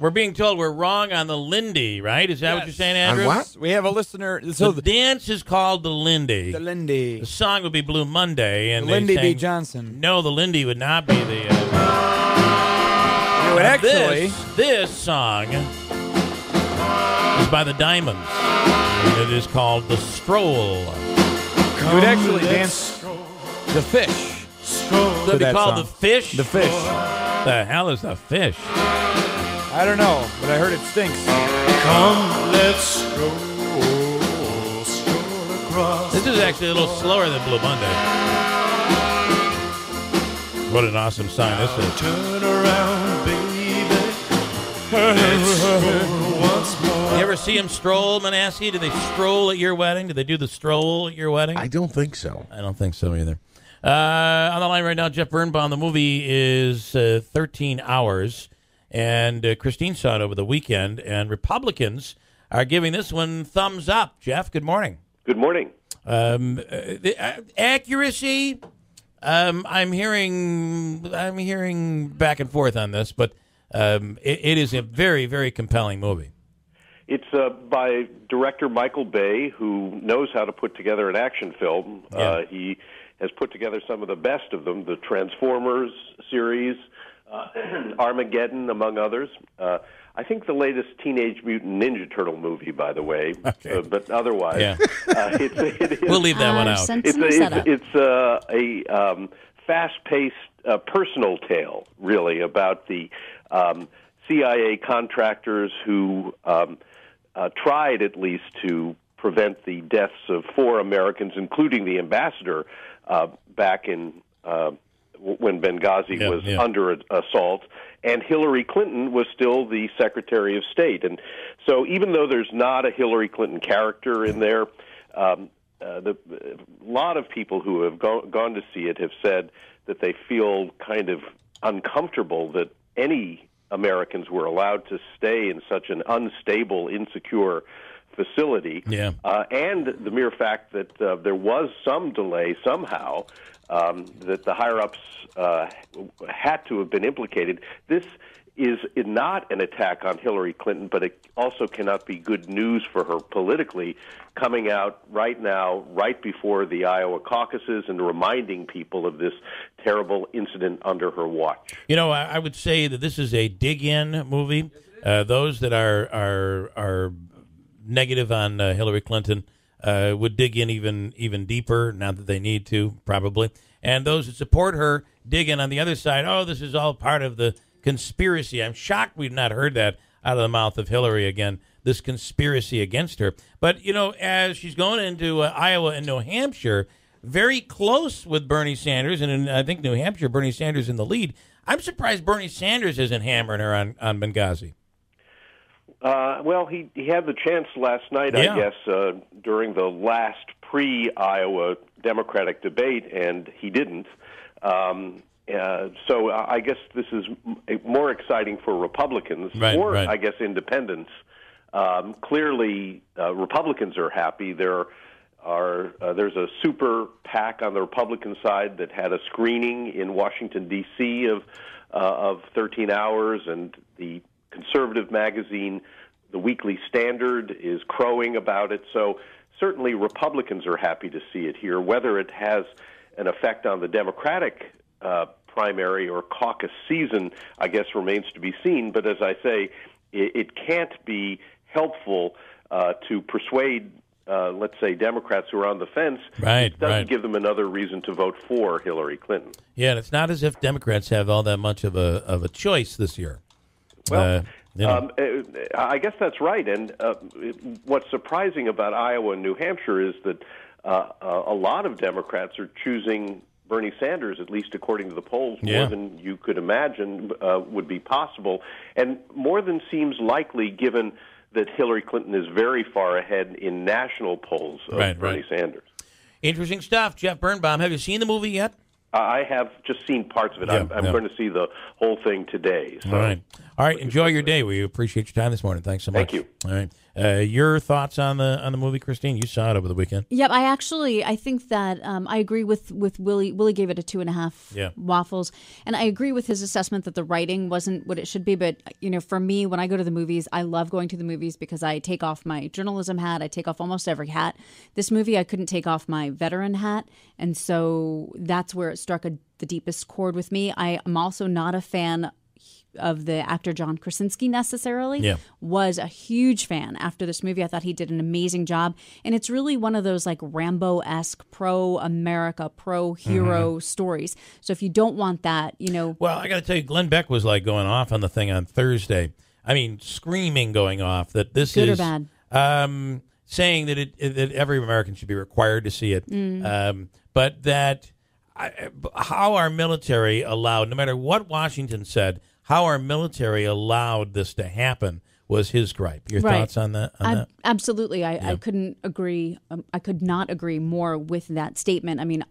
A: We're being told we're wrong on the Lindy, right? Is that what you're saying, Andrew?
D: We have a listener.
A: So
D: So
A: the dance is called the Lindy.
D: the Lindy.
A: The song would be Blue Monday, and
D: The Lindy
A: they
D: B. Johnson.
A: No, the Lindy would not be the. Uh,
D: It would actually.
A: this, this song is by the Diamonds. And it is called the Stroll.
D: You would actually dance the fish.
A: Could be called
D: song.
A: the Fish.
D: The fish.
A: The hell is the fish?
D: I don't know, but I heard it stinks.
L: Come, let's stroll, stroll across.
A: This is actually a little slower than Blue Monday. What an awesome song this is.
L: Turn around, baby. Let's stroll once more.
A: You ever see them stroll, Manasseh? Do they stroll at your wedding? Do they do the stroll at your wedding?
B: I don't think so.
A: I don't think so either. Uh, on the line right now, Jeff Birnbaum. The movie is uh, 13 hours, and uh, Christine saw it over the weekend, and Republicans are giving this one thumbs up. Jeff, good morning.
M: Good morning.
A: Um, uh, the, uh, accuracy. Um, I'm hearing. I'm hearing back and forth on this, but um, it, it is a very, very compelling movie.
M: It's uh, by director Michael Bay, who knows how to put together an action film. Uh, he has put together some of the best of them, the Transformers series, uh, Armageddon, among others. Uh, I think the latest Teenage Mutant Ninja Turtle movie, by the way.
A: Okay.
M: Uh, but otherwise,
A: Yeah.
M: uh, it's, it is,
A: We'll leave that one out.
M: it's a, it's, it's uh, a um, fast-paced uh, personal tale, really, about the um, CIA contractors who um, uh, tried, at least, to prevent the deaths of four Americans, including the ambassador, uh, back in uh, when Benghazi
A: Yeah,
M: was
A: yeah.
M: under a- assault, and Hillary Clinton was still the Secretary of State. And so, even though there's not a Hillary Clinton character in there, um, uh, the, a lot of people who have go- gone to see it have said that they feel kind of uncomfortable that any Americans were allowed to stay in such an unstable, insecure facility.
A: Yeah.
M: Uh, and the mere fact that uh, there was some delay somehow, um, that the higher ups uh, had to have been implicated. This is not an attack on Hillary Clinton, but it also cannot be good news for her politically, coming out right now, right before the Iowa caucuses, and reminding people of this terrible incident under her watch.
A: You know, I, would say that this is a dig-in movie. Uh, those that are are are negative on uh, Hillary Clinton uh, would dig in even even deeper. now that they need to, probably. And those that support her dig in on the other side. Oh, this is all part of the conspiracy. I'm shocked we've not heard that out of the mouth of Hillary again. This conspiracy against her. But you know, as she's going into uh, Iowa and New Hampshire, very close with Bernie Sanders, and in, I think New Hampshire, Bernie Sanders in the lead. I'm surprised Bernie Sanders isn't hammering her on, on Benghazi.
M: Uh, well, he he had the chance last night,
A: Yeah.
M: I guess, uh, during the last pre-Iowa Democratic debate, and he didn't. Um, uh, so I I guess this is more exciting for Republicans,
A: Right,
M: or
A: right.
M: I guess independents. Um, clearly, uh, Republicans are happy. There are uh, there's a super PAC on the Republican side that had a screening in Washington D.C. of uh, of 13 hours, and the conservative magazine, The Weekly Standard, is crowing about it. So certainly Republicans are happy to see it here. Whether it has an effect on the Democratic uh, primary or caucus season, I guess remains to be seen. But as I say, it, it can't be helpful uh, to persuade. Uh, let's say Democrats who are on the fence.
A: Right,
M: it doesn't
A: right.
M: give them another reason to vote for Hillary Clinton.
A: Yeah, and it's not as if Democrats have all that much of a of a choice this year.
M: Well,
A: Uh, you know.
M: Um, uh, I guess that's right. And uh, what's surprising about Iowa and New Hampshire is that uh, uh, a lot of Democrats are choosing Bernie Sanders, at least according to the polls,
A: Yeah.
M: more than you could imagine uh, would be possible, and more than seems likely given that Hillary Clinton is very far ahead in national polls of
A: Right,
M: Bernie
A: right.
M: Sanders.
A: Interesting stuff, Jeff Birnbaum. Have you seen the movie yet?
M: I have just seen parts of it.
A: Yeah,
M: I'm, I'm
A: yeah.
M: going to see the whole thing today. So.
A: All right, all right. Enjoy your day. We appreciate your time this morning. Thanks so much.
M: Thank you.
A: All right, uh, your thoughts on the on the movie, Christine? You saw it over the weekend.
G: Yep, I actually I think that um, I agree with with Willie. Willie gave it a two and a half
A: Yeah.
G: waffles, and I agree with his assessment that the writing wasn't what it should be. But you know, for me, when I go to the movies, I love going to the movies because I take off my journalism hat. I take off almost every hat. This movie, I couldn't take off my veteran hat, and so that's where it struck a, the deepest chord with me. I am also not a fan of the actor John Krasinski necessarily
A: Yeah.
G: was a huge fan after this movie. I thought he did an amazing job. And it's really one of those like Rambo esque pro America, pro hero
A: Mm-hmm.
G: stories. So if you don't want that, you know,
A: Well, I got to tell you, Glenn Beck was like going off on the thing on Thursday. I mean, screaming, going off that this
G: Good or
A: is
G: bad?
A: Um, saying that it that every American should be required to see it,
G: Mm.
A: um, but that I, how our military allowed, no matter what Washington said, how our military allowed this to happen was his gripe. Your
G: Right.
A: thoughts on that? On
G: Ab-
A: that?
G: absolutely. I,
A: Yeah.
G: I couldn't agree. Um, I could not agree more with that statement. I mean,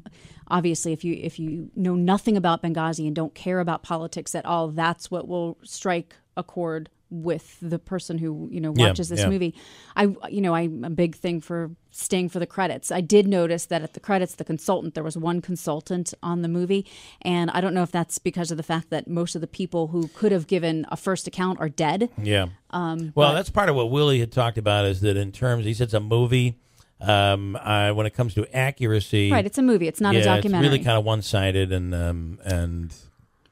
G: obviously, if you if you know nothing about Benghazi and don't care about politics at all, that's what will strike a chord with the person who you know
A: Yeah,
G: watches this
A: yeah.
G: movie. I you know I'm a big thing for staying for the credits. I did notice that at the credits, the consultant there was one consultant on the movie, and I don't know if that's because of the fact that most of the people who could have given a first account are dead.
A: Yeah.
G: Um,
A: Well,
G: but-
A: that's part of what Willie had talked about is that in terms, he said it's a movie. Um, uh, when it comes to accuracy,
G: Right, it's a movie. It's not a documentary.
A: It's really kind of one sided and um, and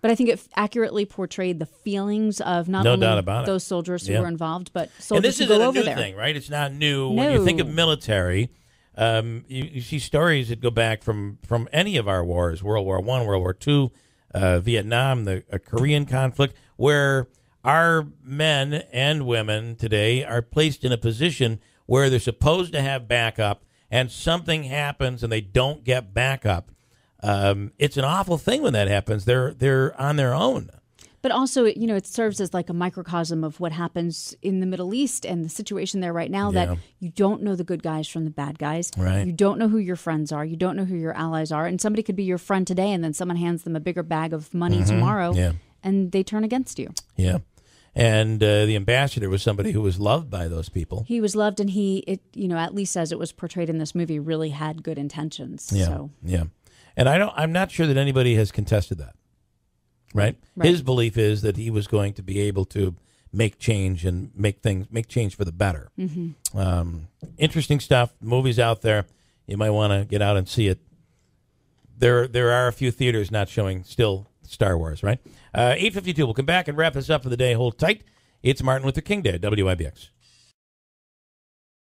G: But I think it accurately portrayed the feelings of not
A: No
G: only
A: doubt about it.
G: those soldiers who
A: Yeah.
G: were involved, but soldiers and
A: this
G: who go
A: a
G: over
A: new
G: there.
A: thing, right? It's not new. When you think of military, um, you, you see stories that go back from from any of our wars: World War One, World War Two, uh, Vietnam, the uh, Korean conflict, where our men and women today are placed in a position where they're supposed to have backup, and something happens and they don't get backup. Um, it's an awful thing when that happens. They're they're on their own.
G: But also, you know, it serves as like a microcosm of what happens in the Middle East and the situation there right now
A: Yeah.
G: that you don't know the good guys from the bad guys.
A: Right.
G: You don't know who your friends are. You don't know who your allies are. And somebody could be your friend today and then someone hands them a bigger bag of money
A: Mhm.
G: tomorrow
A: Yeah.
G: and they turn against you.
A: Yeah, and uh, the ambassador was somebody who was loved by those people.
G: He was loved and he, it, you know, at least as it was portrayed in this movie, really had good intentions.
A: Yeah,
G: So
A: yeah, and I don't. I'm not sure that anybody has contested that. Right?
G: Right.
A: His belief is that he was going to be able to make change and make things make change for the better.
G: Mhm.
A: Um, interesting stuff. Movies out there. You might want to get out and see it. There, there are a few theaters not showing still Star Wars. Right? Uh, Eight fifty two. We'll come back and wrap this up for the day. Hold tight. It's Martin Luther King Day. WIBX.